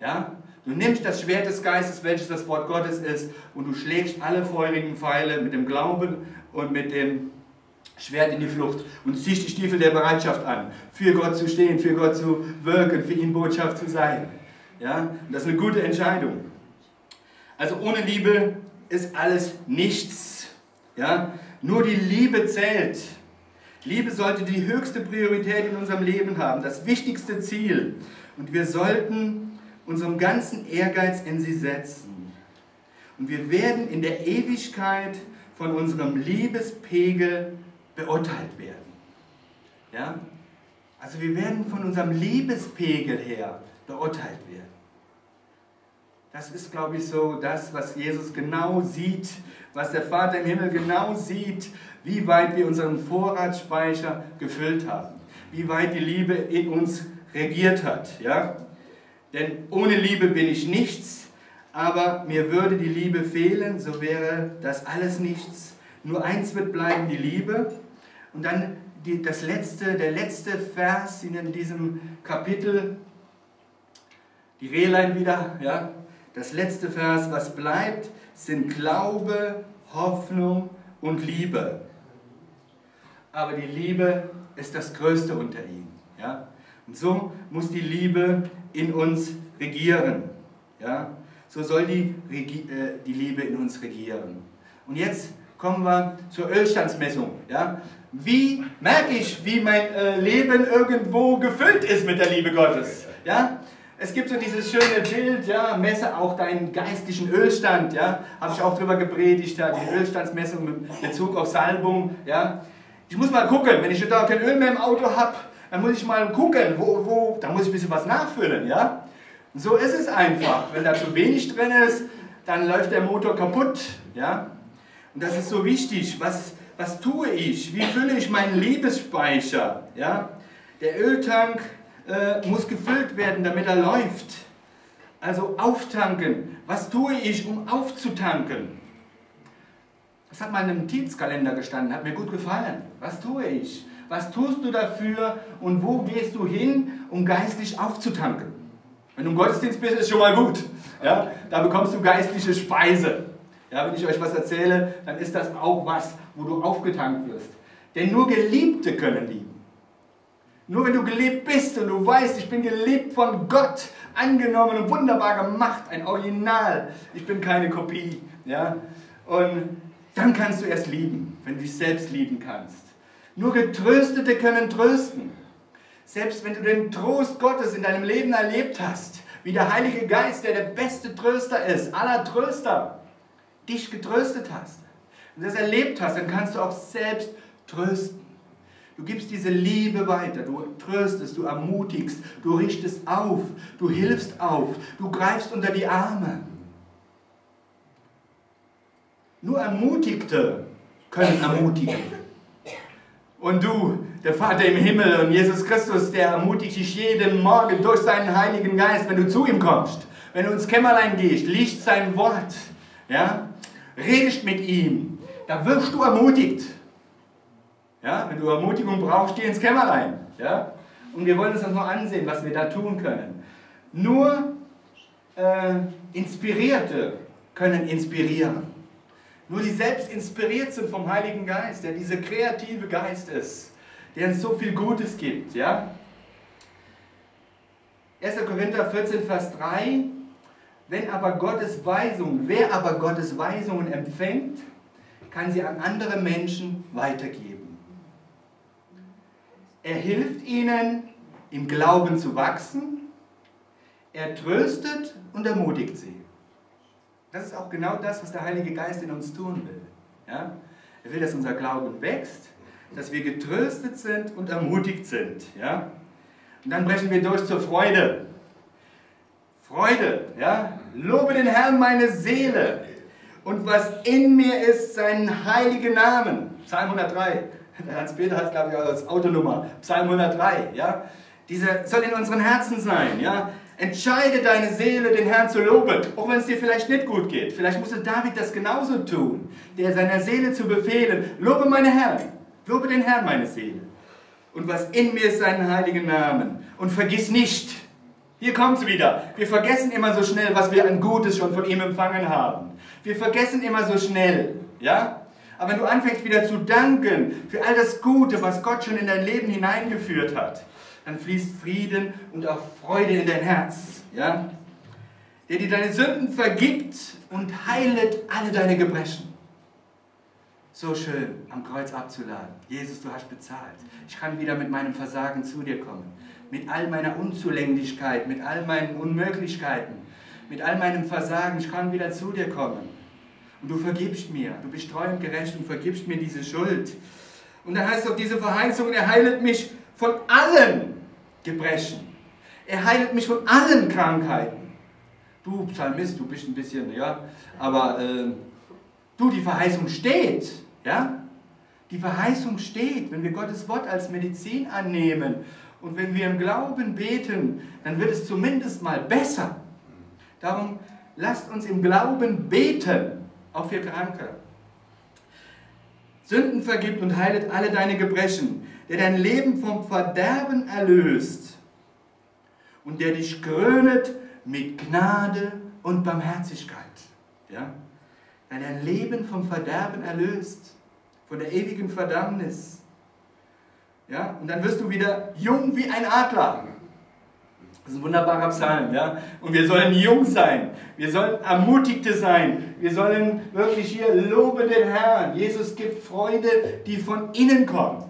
Ja? Du nimmst das Schwert des Geistes, welches das Wort Gottes ist, und du schlägst alle feurigen Pfeile mit dem Glauben und mit dem Schwert in die Flucht und ziehst die Stiefel der Bereitschaft an, für Gott zu stehen, für Gott zu wirken, für ihn Botschaft zu sein. Ja? Und das ist eine gute Entscheidung. Also ohne Liebe ist alles nichts. Ja? Nur die Liebe zählt. Liebe sollte die höchste Priorität in unserem Leben haben, das wichtigste Ziel. Und wir sollten unseren ganzen Ehrgeiz in sie setzen. Und wir werden in der Ewigkeit von unserem Liebespegel beurteilt werden. Ja? Also wir werden von unserem Liebespegel her beurteilt werden. Das ist, glaube ich, so das, was Jesus genau sieht, was der Vater im Himmel genau sieht, wie weit wir unseren Vorratsspeicher gefüllt haben, wie weit die Liebe in uns regiert hat. Ja? Denn ohne Liebe bin ich nichts, aber mir würde die Liebe fehlen, so wäre das alles nichts. Nur eins wird bleiben, die Liebe. Und dann die, das letzte, der letzte Vers in diesem Kapitel, die Rehlein wieder, ja, das letzte Vers, was bleibt, sind Glaube, Hoffnung und Liebe aber die Liebe ist das Größte unter ihnen. Ja? Und so muss die Liebe in uns regieren. Ja? So soll die, äh, die Liebe in uns regieren. Und jetzt kommen wir zur Ölstandsmessung. Ja? Wie merke ich, wie mein äh, Leben irgendwo gefüllt ist mit der Liebe Gottes? Ja? Es gibt so dieses schöne Bild, ja, messe auch deinen geistlichen Ölstand, ja, habe ich auch drüber gepredigt, ja, die Ölstandsmessung mit Bezug auf Salbung, ja. Ich muss mal gucken, wenn ich da kein Öl mehr im Auto habe, dann muss ich mal gucken, wo, wo, da muss ich ein bisschen was nachfüllen, ja. Und so ist es einfach. Wenn da zu wenig drin ist, dann läuft der Motor kaputt, ja. Und das ist so wichtig, was, was tue ich, wie fülle ich meinen Liebesspeicher, ja. Der Öltank äh, muss gefüllt werden, damit er läuft. Also auftanken. Was tue ich, um aufzutanken? Das hat mal in einem Dienstkalender gestanden, hat mir gut gefallen. Was tue ich? Was tust du dafür und wo gehst du hin, um geistlich aufzutanken? Wenn du im Gottesdienst bist, ist schon mal gut. Ja? Da bekommst du geistliche Speise. Ja, wenn ich euch was erzähle, dann ist das auch was, wo du aufgetankt wirst. Denn nur Geliebte können lieben. Nur wenn du geliebt bist und du weißt, ich bin geliebt von Gott, angenommen und wunderbar gemacht, ein Original, ich bin keine Kopie. Ja? Und dann kannst du erst lieben, wenn du dich selbst lieben kannst. Nur Getröstete können trösten. Selbst wenn du den Trost Gottes in deinem Leben erlebt hast, wie der Heilige Geist, der der beste Tröster ist, aller Tröster, dich getröstet hast und das erlebt hast, dann kannst du auch selbst trösten. Du gibst diese Liebe weiter, du tröstest, du ermutigst, du richtest auf, du hilfst auf, du greifst unter die Arme. Nur Ermutigte können ermutigen. Und du, der Vater im Himmel und Jesus Christus, der ermutigt dich jeden Morgen durch seinen Heiligen Geist, wenn du zu ihm kommst, wenn du ins Kämmerlein gehst, liest sein Wort, ja, redest mit ihm, da wirst du ermutigt. Ja, wenn du Ermutigung brauchst, geh ins Kämmerlein. Ja? Und wir wollen uns das noch ansehen, was wir da tun können. Nur äh, Inspirierte können inspirieren. Nur die selbst inspiriert sind vom Heiligen Geist, der dieser kreative Geist ist, der uns so viel Gutes gibt. Ja? 1. Korinther 14, Vers 3. Wenn aber Gottes Weisung, wer aber Gottes Weisungen empfängt, kann sie an andere Menschen weitergeben. Er hilft ihnen, im Glauben zu wachsen. Er tröstet und ermutigt sie. Das ist auch genau das, was der Heilige Geist in uns tun will. Ja? Er will, dass unser Glauben wächst, dass wir getröstet sind und ermutigt sind. Ja? Und dann brechen wir durch zur Freude. Freude, ja? Lobe den Herrn meine Seele und was in mir ist, seinen heiligen Namen. Psalm 103. Der Hans-Peter hat, glaube ich, auch als Autonummer. Psalm 103. Ja? Diese soll in unseren Herzen sein. Ja? Entscheide deine Seele, den Herrn zu loben, auch wenn es dir vielleicht nicht gut geht. Vielleicht musste David das genauso tun, der seiner Seele zu befehlen, lobe meine Herrn, lobe den Herrn, meine Seele. Und was in mir ist, seinen heiligen Namen. Und vergiss nicht, hier kommt es wieder, wir vergessen immer so schnell, was wir an Gutes schon von ihm empfangen haben. Wir vergessen immer so schnell, ja? Aber wenn du anfängst wieder zu danken für all das Gute, was Gott schon in dein Leben hineingeführt hat, dann fließt Frieden und auch Freude in dein Herz. Ja? Der dir deine Sünden vergibt und heilet alle deine Gebrechen. So schön am Kreuz abzuladen. Jesus, du hast bezahlt. Ich kann wieder mit meinem Versagen zu dir kommen. Mit all meiner Unzulänglichkeit, mit all meinen Unmöglichkeiten, mit all meinem Versagen. Ich kann wieder zu dir kommen. Und du vergibst mir. Du bist treu und gerecht und vergibst mir diese Schuld. Und dann heißt auch diese Verheißung, er heilet mich von allen Gebrechen. Er heilet mich von allen Krankheiten. Du Psalmist, du bist ein bisschen, ja, aber äh, du, die Verheißung steht, ja. Die Verheißung steht, wenn wir Gottes Wort als Medizin annehmen und wenn wir im Glauben beten, dann wird es zumindest mal besser. Darum lasst uns im Glauben beten auch für Kranke. Sünden vergibt und heilet alle deine Gebrechen, der dein Leben vom Verderben erlöst und der dich krönet mit Gnade und Barmherzigkeit. Ja? Der dein Leben vom Verderben erlöst, von der ewigen Verdammnis. Ja? Und dann wirst du wieder jung wie ein Adler. Das ist ein wunderbarer Psalm, ja. Und wir sollen jung sein. Wir sollen Ermutigte sein. Wir sollen wirklich hier loben den Herrn. Jesus gibt Freude, die von innen kommt.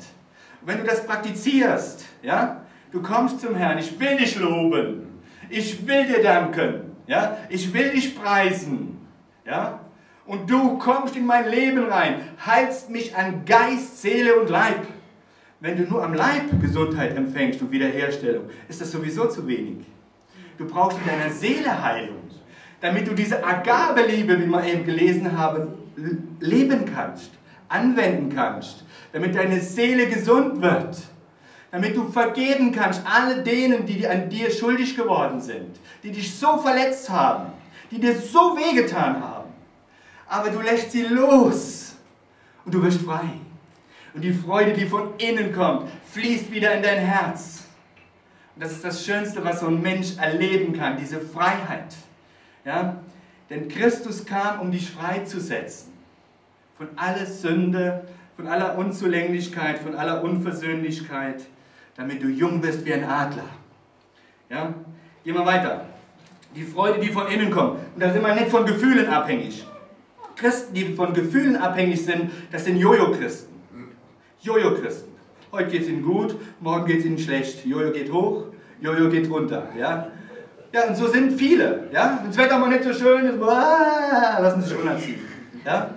Wenn du das praktizierst, ja, du kommst zum Herrn. Ich will dich loben. Ich will dir danken. Ja? Ich will dich preisen. Ja? Und du kommst in mein Leben rein, heilst mich an Geist, Seele und Leib. Wenn du nur am Leib Gesundheit empfängst und Wiederherstellung, ist das sowieso zu wenig. Du brauchst in deiner Seele Heilung, damit du diese Agabeliebe, wie wir eben gelesen haben, leben kannst, anwenden kannst, damit deine Seele gesund wird, damit du vergeben kannst alle denen, die an dir schuldig geworden sind, die dich so verletzt haben, die dir so wehgetan haben. Aber du lässt sie los und du wirst frei. Und die Freude, die von innen kommt, fließt wieder in dein Herz. Und das ist das Schönste, was so ein Mensch erleben kann, diese Freiheit. Ja? Denn Christus kam, um dich freizusetzen. Von aller Sünde, von aller Unzulänglichkeit, von aller Unversöhnlichkeit, damit du jung bist wie ein Adler. Ja? Gehen wir weiter. Die Freude, die von innen kommt. Und da sind wir nicht von Gefühlen abhängig. Christen, die von Gefühlen abhängig sind, das sind Jojo-Christen. Jojo-Christen. Heute geht es ihnen gut, morgen geht es ihnen schlecht. Jojo geht hoch, Jojo geht runter. Ja? ja, und so sind viele. Ja? Das Wetter mal nicht so schön ist, lassen sie sich runterziehen. Ja?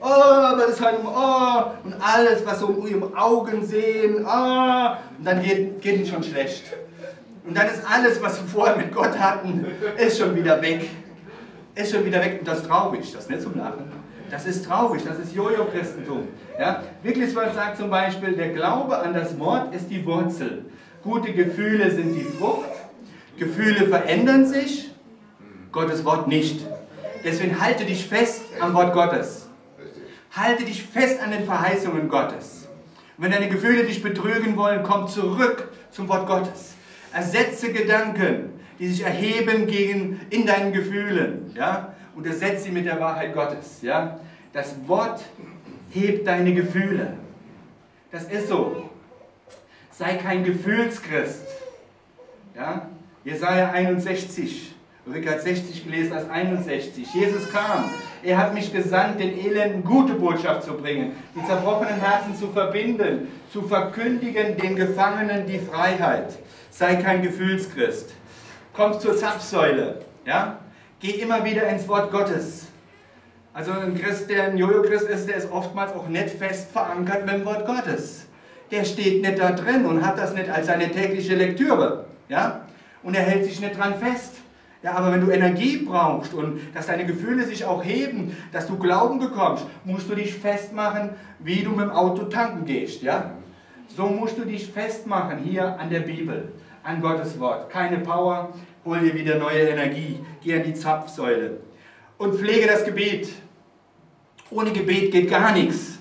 Oh, aber das ist halt, oh, und alles, was so ihre Augen sehen, oh, und dann geht, geht ihnen schon schlecht. Und dann ist alles, was sie vorher mit Gott hatten, ist schon wieder weg. Ist schon wieder weg. Und das ist traurig, das ist nicht zum Lachen. Das ist traurig, das ist Jojo-Christentum. Ja? Wigliswald sagt zum Beispiel, der Glaube an das Wort ist die Wurzel. Gute Gefühle sind die Frucht. Gefühle verändern sich, Gottes Wort nicht. Deswegen halte dich fest am Wort Gottes. Halte dich fest an den Verheißungen Gottes. Und wenn deine Gefühle dich betrügen wollen, komm zurück zum Wort Gottes. Ersetze Gedanken, die sich erheben gegen, in deinen Gefühlen. Ja? und ersetzt sie mit der Wahrheit Gottes. Ja? Das Wort hebt deine Gefühle. Das ist so. Sei kein Gefühlschrist. Ja? Jesaja 61. Rick hat 60 gelesen als 61. Jesus kam. Er hat mich gesandt, den Elenden gute Botschaft zu bringen, die zerbrochenen Herzen zu verbinden, zu verkündigen den Gefangenen die Freiheit. Sei kein Gefühlschrist. Komm zur Zapfsäule. Ja? Geh immer wieder ins Wort Gottes. Also ein Christ, der ein Jojo-Christ ist, der ist oftmals auch nicht fest verankert mit dem Wort Gottes. Der steht nicht da drin und hat das nicht als seine tägliche Lektüre. Ja? Und er hält sich nicht dran fest. Ja, aber wenn du Energie brauchst und dass deine Gefühle sich auch heben, dass du Glauben bekommst, musst du dich festmachen, wie du mit dem Auto tanken gehst. Ja? So musst du dich festmachen hier an der Bibel, an Gottes Wort. Keine Power, hol dir wieder neue Energie, geh an die Zapfsäule und pflege das Gebet. Ohne Gebet geht gar nichts.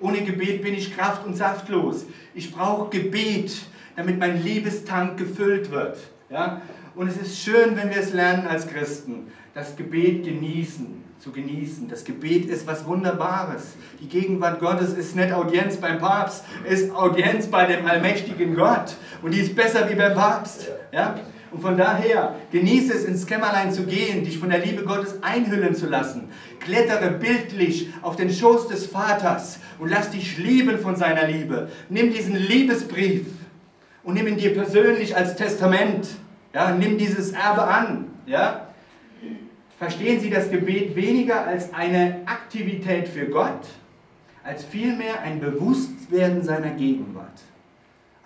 Ohne Gebet bin ich kraft- und saftlos. Ich brauche Gebet, damit mein Liebestank gefüllt wird. Ja? Und es ist schön, wenn wir es lernen als Christen, das Gebet genießen, zu genießen. Das Gebet ist was Wunderbares. Die Gegenwart Gottes ist nicht Audienz beim Papst, ist Audienz bei dem allmächtigen Gott. Und die ist besser wie beim Papst. Ja? Und von daher genieße es, ins Kämmerlein zu gehen, dich von der Liebe Gottes einhüllen zu lassen. Klettere bildlich auf den Schoß des Vaters und lass dich lieben von seiner Liebe. Nimm diesen Liebesbrief und nimm ihn dir persönlich als Testament. Ja, nimm dieses Erbe an. Ja? Verstehen Sie das Gebet weniger als eine Aktivität für Gott, als vielmehr ein Bewusstwerden seiner Gegenwart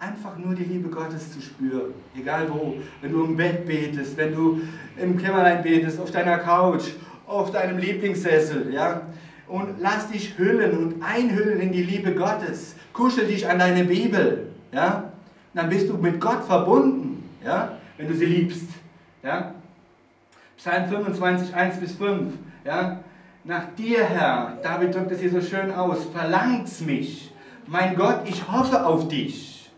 einfach nur die Liebe Gottes zu spüren. Egal wo. Wenn du im Bett betest, wenn du im Kämmerlein betest, auf deiner Couch, auf deinem Lieblingssessel. Ja? Und lass dich hüllen und einhüllen in die Liebe Gottes. Kuschel dich an deine Bibel. Ja? dann bist du mit Gott verbunden, ja? Wenn du sie liebst. Ja? Psalm 25, 1 bis 5. Ja? Nach dir, Herr, David drückt es hier so schön aus, verlangt's mich. Mein Gott, ich hoffe auf dich.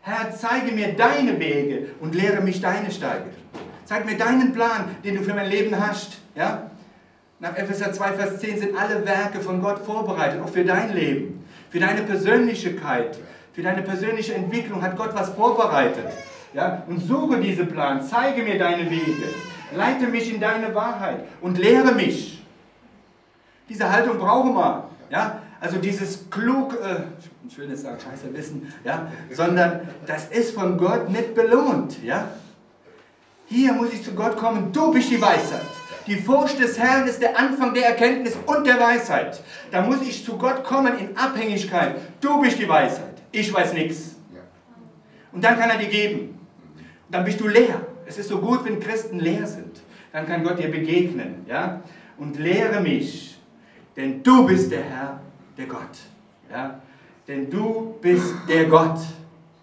Herr, zeige mir deine Wege und lehre mich deine Steige. Zeig mir deinen Plan, den du für mein Leben hast. Ja? Nach Epheser 2, Vers 10 sind alle Werke von Gott vorbereitet, auch für dein Leben, für deine Persönlichkeit, für deine persönliche Entwicklung hat Gott was vorbereitet. Ja? Und suche diesen Plan, zeige mir deine Wege, leite mich in deine Wahrheit und lehre mich. Diese Haltung brauchen wir. Ja? Also dieses klug, äh, ich will nicht sagen scheiße Wissen, ja, sondern das ist von Gott nicht belohnt. Ja? Hier muss ich zu Gott kommen, du bist die Weisheit. Die Furcht des Herrn ist der Anfang der Erkenntnis und der Weisheit. Da muss ich zu Gott kommen in Abhängigkeit. Du bist die Weisheit, ich weiß nichts. Und dann kann er dir geben. Dann bist du leer. Es ist so gut, wenn Christen leer sind. Dann kann Gott dir begegnen. Ja? Und lehre mich, denn du bist der Herr, der Gott. Ja? Denn du bist der Gott,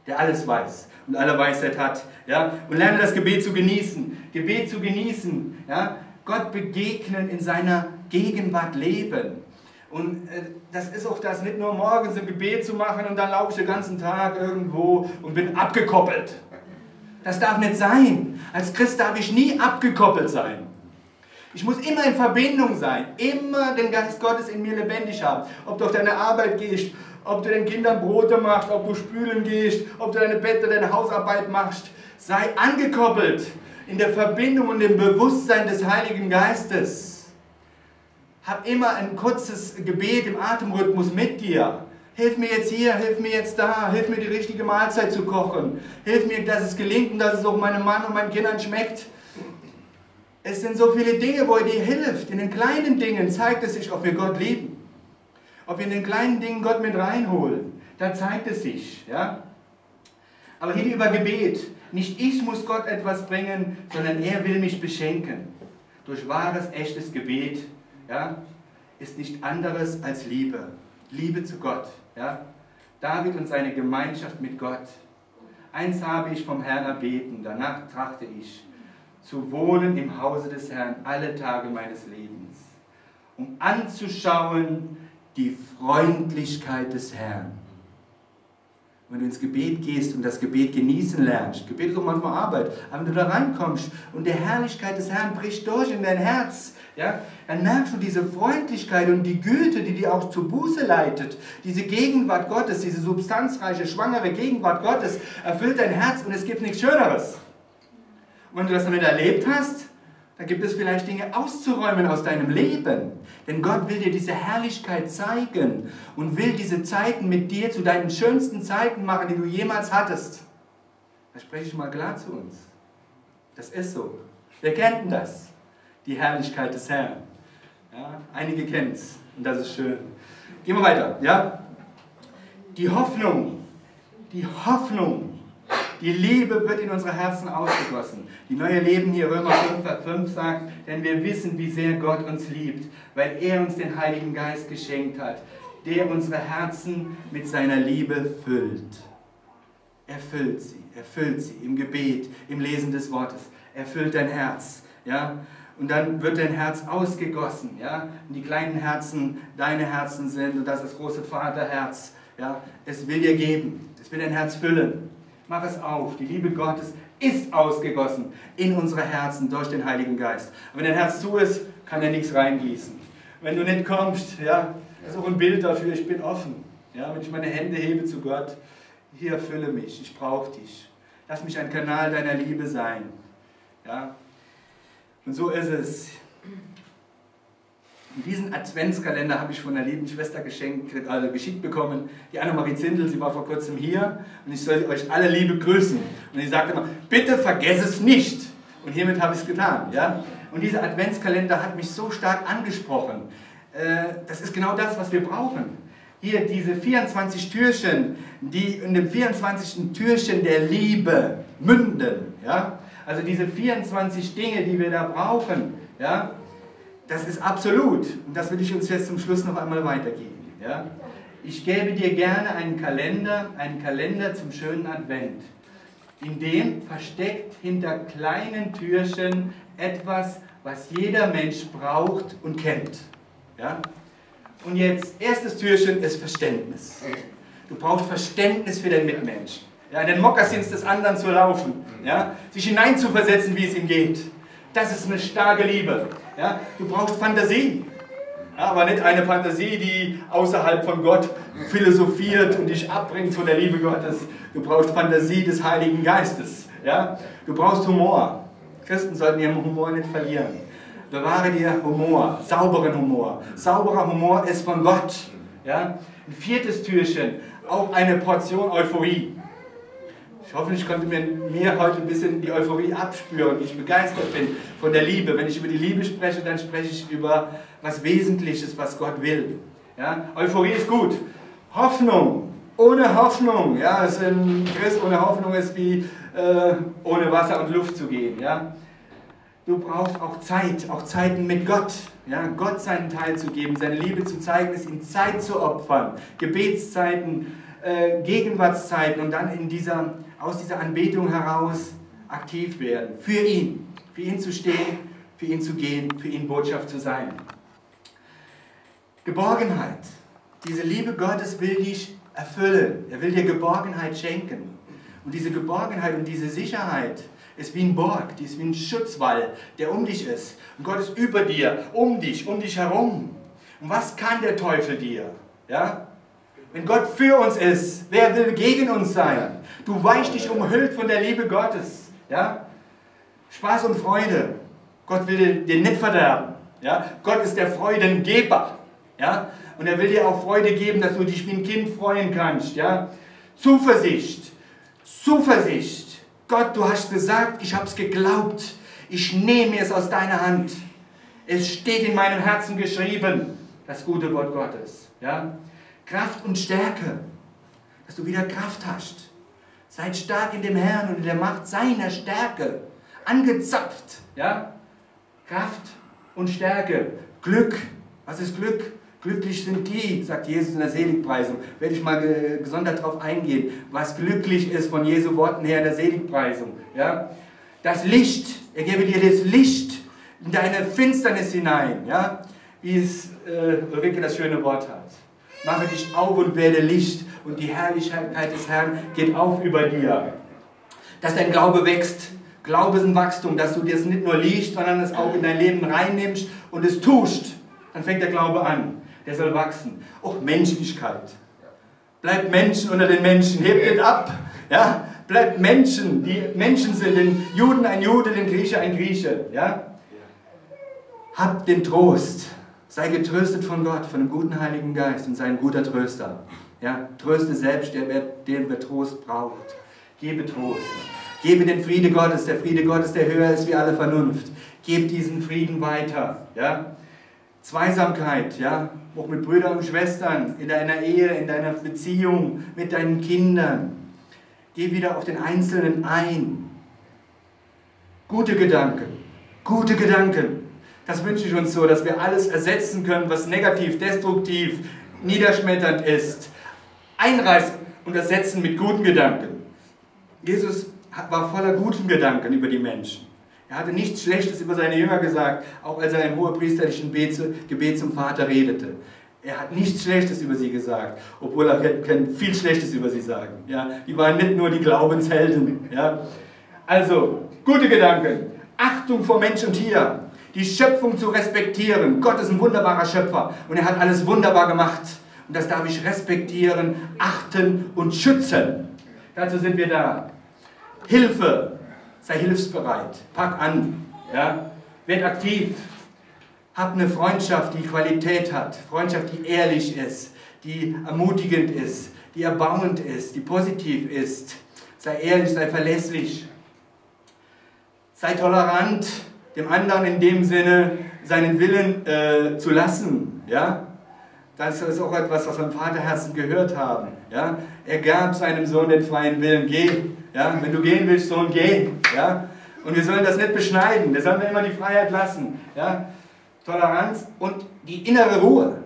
der alles weiß und alle Weisheit hat. Ja? Und lerne das Gebet zu genießen. Gebet zu genießen. Ja? Gott begegnen in seiner Gegenwart leben. Und äh, das ist auch das, nicht nur morgens ein Gebet zu machen und dann laufe ich den ganzen Tag irgendwo und bin abgekoppelt. Das darf nicht sein. Als Christ darf ich nie abgekoppelt sein. Ich muss immer in Verbindung sein, immer den Geist Gottes in mir lebendig haben. Ob du auf deine Arbeit gehst, ob du den Kindern Brote machst, ob du spülen gehst, ob du deine Bett oder deine Hausarbeit machst. Sei angekoppelt in der Verbindung und dem Bewusstsein des Heiligen Geistes. Hab immer ein kurzes Gebet im Atemrhythmus mit dir. Hilf mir jetzt hier, hilf mir jetzt da, hilf mir die richtige Mahlzeit zu kochen. Hilf mir, dass es gelingt und dass es auch meinem Mann und meinen Kindern schmeckt. Es sind so viele Dinge, wo er dir hilft. In den kleinen Dingen zeigt es sich, ob wir Gott lieben. Ob wir in den kleinen Dingen Gott mit reinholen. Da zeigt es sich. Ja? Aber hier über Gebet. Nicht ich muss Gott etwas bringen, sondern er will mich beschenken. Durch wahres, echtes Gebet ja, ist nicht anderes als Liebe. Liebe zu Gott. Ja? David und seine Gemeinschaft mit Gott. Eins habe ich vom Herrn erbeten, danach trachte ich zu wohnen im Hause des Herrn alle Tage meines Lebens, um anzuschauen die Freundlichkeit des Herrn. Wenn du ins Gebet gehst und das Gebet genießen lernst, Gebet ist auch manchmal Arbeit, aber wenn du da rankommst und die Herrlichkeit des Herrn bricht durch in dein Herz, ja, dann merkst du diese Freundlichkeit und die Güte, die dir auch zur Buße leitet. Diese Gegenwart Gottes, diese substanzreiche, schwangere Gegenwart Gottes erfüllt dein Herz und es gibt nichts Schöneres. Und wenn du das damit erlebt hast, dann gibt es vielleicht Dinge auszuräumen aus deinem Leben. Denn Gott will dir diese Herrlichkeit zeigen und will diese Zeiten mit dir zu deinen schönsten Zeiten machen, die du jemals hattest. Da spreche ich mal klar zu uns. Das ist so. Wer kennt denn das? Die Herrlichkeit des Herrn. Ja, einige kennen es und das ist schön. Gehen wir weiter. Ja? Die Hoffnung, die Hoffnung die Liebe wird in unsere Herzen ausgegossen. Die neue Leben hier, Römer 5, Vers 5 sagt, denn wir wissen, wie sehr Gott uns liebt, weil er uns den Heiligen Geist geschenkt hat, der unsere Herzen mit seiner Liebe füllt. Erfüllt sie, erfüllt sie im Gebet, im Lesen des Wortes. Erfüllt dein Herz. Ja? Und dann wird dein Herz ausgegossen. Ja? Und die kleinen Herzen deine Herzen sind und das ist das große Vaterherz. Ja? Es will dir geben, es will dein Herz füllen. Mach es auf. Die Liebe Gottes ist ausgegossen in unsere Herzen durch den Heiligen Geist. Und wenn dein Herz zu ist, kann er nichts reingießen. Wenn du nicht kommst, ja, das ist auch ein Bild dafür, ich bin offen. Ja, wenn ich meine Hände hebe zu Gott, hier erfülle mich, ich brauche dich. Lass mich ein Kanal deiner Liebe sein. Ja? Und so ist es. Diesen Adventskalender habe ich von einer lieben Schwester geschenkt, also geschickt bekommen, die Annemarie Zindel, sie war vor kurzem hier und ich soll euch alle Liebe grüßen. Und sie sagte immer, bitte vergess es nicht. Und hiermit habe ich es getan. Ja? Und dieser Adventskalender hat mich so stark angesprochen. Äh, das ist genau das, was wir brauchen. Hier diese 24 Türchen, die in dem 24. Türchen der Liebe münden. Ja? Also diese 24 Dinge, die wir da brauchen. Ja? Das ist absolut. Und das will ich uns jetzt zum Schluss noch einmal weitergeben. Ja? Ich gebe dir gerne einen Kalender, einen Kalender zum schönen Advent, in dem versteckt hinter kleinen Türchen etwas, was jeder Mensch braucht und kennt. Ja? Und jetzt, erstes Türchen ist Verständnis. Du brauchst Verständnis für den Mitmensch. Ja, den Mokassins des anderen zu laufen, ja, sich hineinzuversetzen, wie es ihm geht. Das ist eine starke Liebe. Ja? Du brauchst Fantasie. Aber nicht eine Fantasie, die außerhalb von Gott philosophiert und dich abbringt von der Liebe Gottes. Du brauchst Fantasie des Heiligen Geistes. Ja? Du brauchst Humor. Christen sollten ihren Humor nicht verlieren. Bewahre dir Humor, sauberen Humor. Sauberer Humor ist von Gott. Ja? Ein viertes Türchen, auch eine Portion Euphorie. Ich hoffe, ich konnte mir, mir heute ein bisschen die Euphorie abspüren, wie ich begeistert bin von der Liebe. Wenn ich über die Liebe spreche, dann spreche ich über was Wesentliches, was Gott will. Ja? Euphorie ist gut. Hoffnung, ohne Hoffnung, ja, also ein Christ ohne Hoffnung ist wie äh, ohne Wasser und Luft zu gehen. Ja? Du brauchst auch Zeit, auch Zeiten mit Gott. Ja? Gott seinen Teil zu geben, seine Liebe zu zeigen, ist ihm Zeit zu opfern. Gebetszeiten, äh, Gegenwartszeiten und dann in dieser aus dieser Anbetung heraus aktiv werden. Für ihn. Für ihn zu stehen, für ihn zu gehen, für ihn Botschaft zu sein. Geborgenheit. Diese Liebe Gottes will dich erfüllen. Er will dir Geborgenheit schenken. Und diese Geborgenheit und diese Sicherheit ist wie ein Borg, die ist wie ein Schutzwall, der um dich ist. Und Gott ist über dir, um dich, um dich herum. Und was kann der Teufel dir? Ja? Wenn Gott für uns ist, wer will gegen uns sein? Du weißt dich umhüllt von der Liebe Gottes. Ja? Spaß und Freude. Gott will dir nicht verderben. Ja? Gott ist der Freudengeber. Ja? Und er will dir auch Freude geben, dass du dich wie ein Kind freuen kannst. Ja? Zuversicht. Zuversicht. Gott, du hast gesagt, ich habe es geglaubt. Ich nehme es aus deiner Hand. Es steht in meinem Herzen geschrieben, das gute Wort Gottes. Ja? Kraft und Stärke, dass du wieder Kraft hast. Seid stark in dem Herrn und in der Macht seiner Stärke. Angezapft. Ja? Kraft und Stärke. Glück. Was ist Glück? Glücklich sind die, sagt Jesus in der Seligpreisung. Werde ich mal gesondert darauf eingehen, was glücklich ist von Jesu Worten her in der Seligpreisung. Ja? Das Licht, er gebe dir das Licht in deine Finsternis hinein, ja? wie es äh, Ulrike das schöne Wort hat. Mache dich auf und werde Licht und die Herrlichkeit des Herrn geht auf über dir. Dass dein Glaube wächst. Glaube ist ein Wachstum, dass du dir es nicht nur liest, sondern es auch in dein Leben reinnimmst und es tust. Dann fängt der Glaube an. Der soll wachsen. Auch Menschlichkeit. Bleibt Menschen unter den Menschen. Hebt nicht ab. Ja? Bleibt Menschen, die Menschen sind. Den Juden ein Jude, den Grieche ein Grieche. Ja? Habt den Trost. Sei getröstet von Gott, von dem guten Heiligen Geist und sei ein guter Tröster. Ja, tröste selbst, der, den Trost braucht. Gebe Trost. Gebe den Friede Gottes, der Friede Gottes, der höher ist wie alle Vernunft. Gebe diesen Frieden weiter. Ja? Zweisamkeit, ja? auch mit Brüdern und Schwestern, in deiner Ehe, in deiner Beziehung, mit deinen Kindern. Geh wieder auf den Einzelnen ein. Gute Gedanken, gute Gedanken. Das wünsche ich uns so, dass wir alles ersetzen können, was negativ, destruktiv, niederschmetternd ist. Einreißen und ersetzen mit guten Gedanken. Jesus war voller guten Gedanken über die Menschen. Er hatte nichts Schlechtes über seine Jünger gesagt, auch als er im hohepriesterlichen Gebet zum Vater redete. Er hat nichts Schlechtes über sie gesagt, obwohl er kann viel Schlechtes über sie sagen. Ja, die waren nicht nur die Glaubenshelden. Ja. Also, gute Gedanken, Achtung vor Mensch und Tier, die Schöpfung zu respektieren. Gott ist ein wunderbarer Schöpfer und er hat alles wunderbar gemacht. Und das darf ich respektieren, achten und schützen. Dazu sind wir da. Hilfe, sei hilfsbereit, pack an, ja? werd aktiv, hab eine Freundschaft, die Qualität hat, Freundschaft, die ehrlich ist, die ermutigend ist, die erbauend ist, die positiv ist. Sei ehrlich, sei verlässlich, sei tolerant, dem anderen in dem Sinne seinen Willen äh, zu lassen. Ja? Das ist auch etwas, was wir im Vaterherzen gehört haben. Ja? Er gab seinem Sohn den freien Willen, geh. Ja? Wenn du gehen willst, Sohn, geh. Ja? Und wir sollen das nicht beschneiden, wir sollen immer die Freiheit lassen. Ja? Toleranz und die innere Ruhe.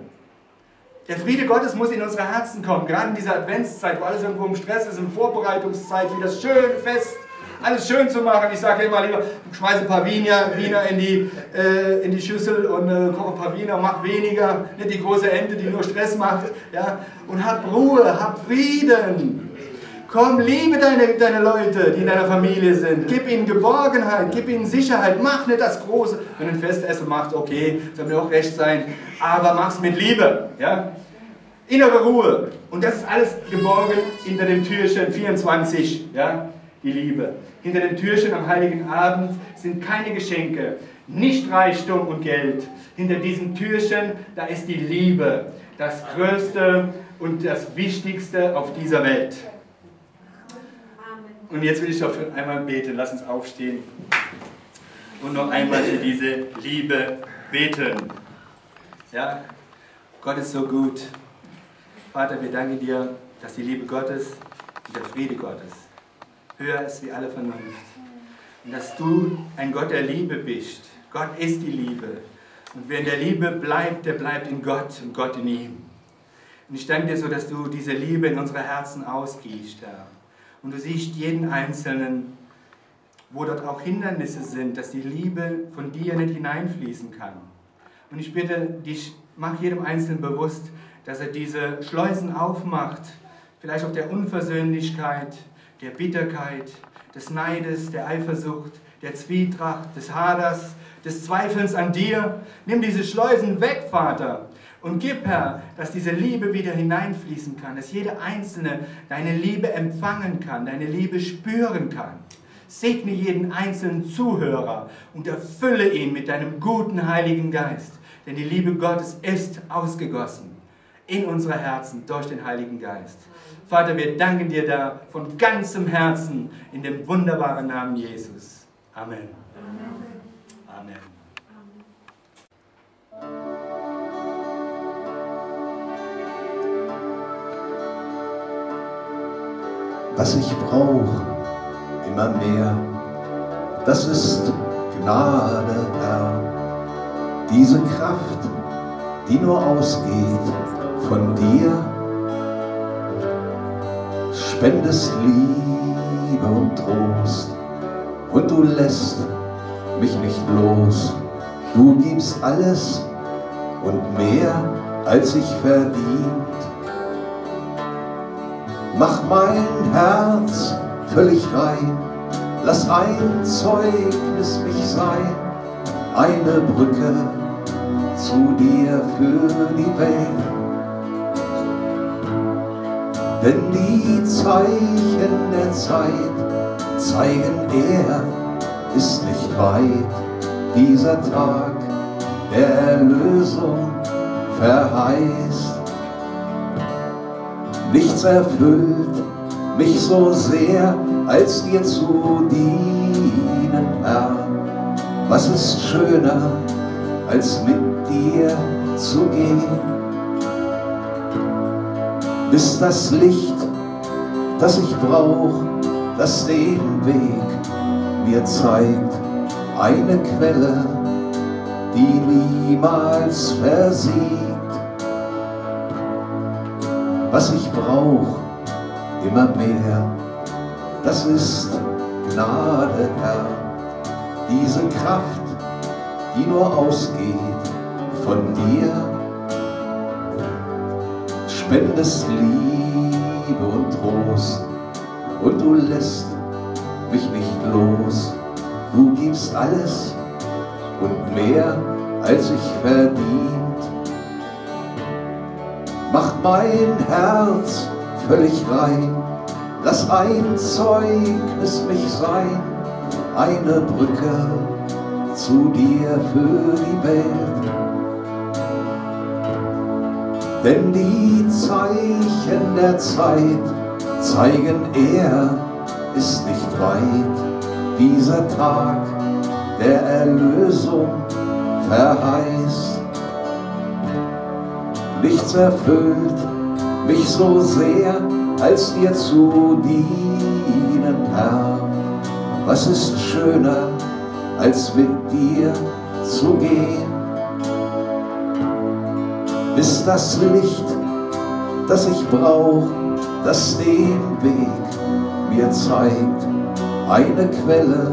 Der Friede Gottes muss in unsere Herzen kommen, gerade in dieser Adventszeit, wo alles irgendwo im Stress ist, in Vorbereitungszeit, wie das schöne Fest alles schön zu machen. Ich sage immer lieber, schmeiße ein paar Wiener, Wiener in, die, äh, in die Schüssel und äh, koche ein paar Wiener, mach weniger, nicht die große Ente, die nur Stress macht. Ja? Und hab Ruhe, hab Frieden. Komm, liebe deine, deine Leute, die in deiner Familie sind. Gib ihnen Geborgenheit, gib ihnen Sicherheit. Mach nicht das Große. Wenn du ein Festessen machst, okay, soll mir auch recht sein. Aber mach's mit Liebe. Ja? Innere Ruhe. Und das ist alles geborgen hinter dem Türchen 24. Ja? Die Liebe. Hinter dem Türchen am heiligen Abend sind keine Geschenke, nicht Reichtum und Geld. Hinter diesem Türchen, da ist die Liebe, das Größte und das Wichtigste auf dieser Welt. Und jetzt will ich doch einmal beten. Lass uns aufstehen und noch einmal für diese Liebe beten. Ja, Gott ist so gut. Vater, wir danken dir, dass die Liebe Gottes und der Friede Gottes höher ist wie alle Vernunft. Und dass du ein Gott der Liebe bist. Gott ist die Liebe. Und wer in der Liebe bleibt, der bleibt in Gott und Gott in ihm. Und ich danke dir so, dass du diese Liebe in unsere Herzen ausgießt, Herr. Und du siehst jeden Einzelnen, wo dort auch Hindernisse sind, dass die Liebe von dir nicht hineinfließen kann. Und ich bitte dich, mach jedem Einzelnen bewusst, dass er diese Schleusen aufmacht, vielleicht auch der Unversöhnlichkeit, der Bitterkeit, des Neides, der Eifersucht, der Zwietracht, des Haders, des Zweifelns an dir. Nimm diese Schleusen weg, Vater, und gib, Herr, dass diese Liebe wieder hineinfließen kann, dass jeder Einzelne deine Liebe empfangen kann, deine Liebe spüren kann. Segne jeden einzelnen Zuhörer und erfülle ihn mit deinem guten Heiligen Geist. Denn die Liebe Gottes ist ausgegossen in unsere Herzen durch den Heiligen Geist. Vater, wir danken dir da von ganzem Herzen in dem wunderbaren Namen Jesus. Amen. Amen. Was ich brauche, immer mehr, das ist Gnade, Herr. Diese Kraft, die nur ausgeht von dir, spendest Liebe und Trost und du lässt mich nicht los. Du gibst alles und mehr, als ich verdient. Mach mein Herz völlig rein, lass ein Zeugnis mich sein, eine Brücke zu dir für die Welt. Denn die Zeichen der Zeit zeigen, er ist nicht weit, dieser Tag der Erlösung verheißt. Nichts erfüllt mich so sehr, als dir zu dienen, Herr. Was ist schöner, als mit dir zu gehen? Bist das Licht, das ich brauch, das den Weg mir zeigt, eine Quelle, die niemals versiegt. Was ich brauch, immer mehr, das ist Gnade, Herr, diese Kraft, die nur ausgeht von dir. Spendest Liebe und Trost und du lässt mich nicht los. Du gibst alles und mehr, als ich verdient. Mach mein Herz völlig rein, lass ein Zeugnis mich sein, eine Brücke zu dir für die Welt. Denn die Zeichen der Zeit zeigen, er ist nicht weit, dieser Tag der Erlösung verheißt. Nichts erfüllt mich so sehr, als dir zu dienen, Herr. Was ist schöner, als mit dir zu gehen? Bist das Licht, das ich brauch, das den Weg mir zeigt, eine Quelle,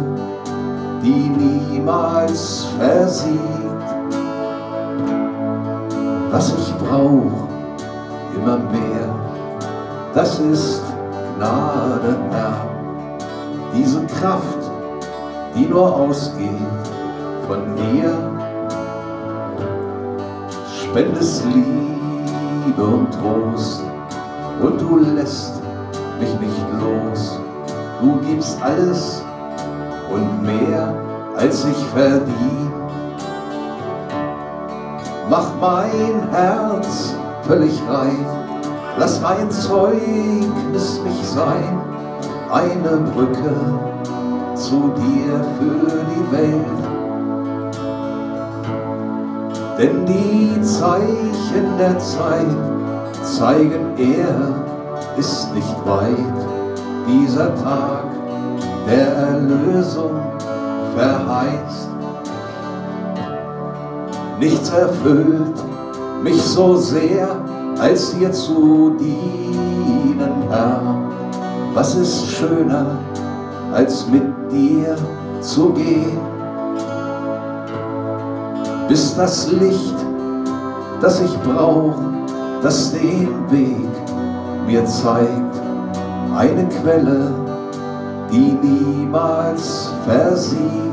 die niemals versiegt. Was ich brauch, immer mehr, das ist Gnade, Herr. Diese Kraft, die nur ausgeht von dir, spendest Liebe und Trost und du lässt mich nicht los. Du gibst alles und mehr, als ich verdien. Mach mein Herz völlig rein, lass mein Zeugnis mich sein, eine Brücke zu dir für die Welt. Denn die Zeichen der Zeit zeigen, er ist nicht weit. Dieser Tag der Erlösung verheißt. Nichts erfüllt mich so sehr, als dir zu dienen, Herr. Was ist schöner, als mit dir zu gehen? Bis das Licht, das ich brauch, das den Weg mir zeigt, eine Quelle, die niemals versiegt.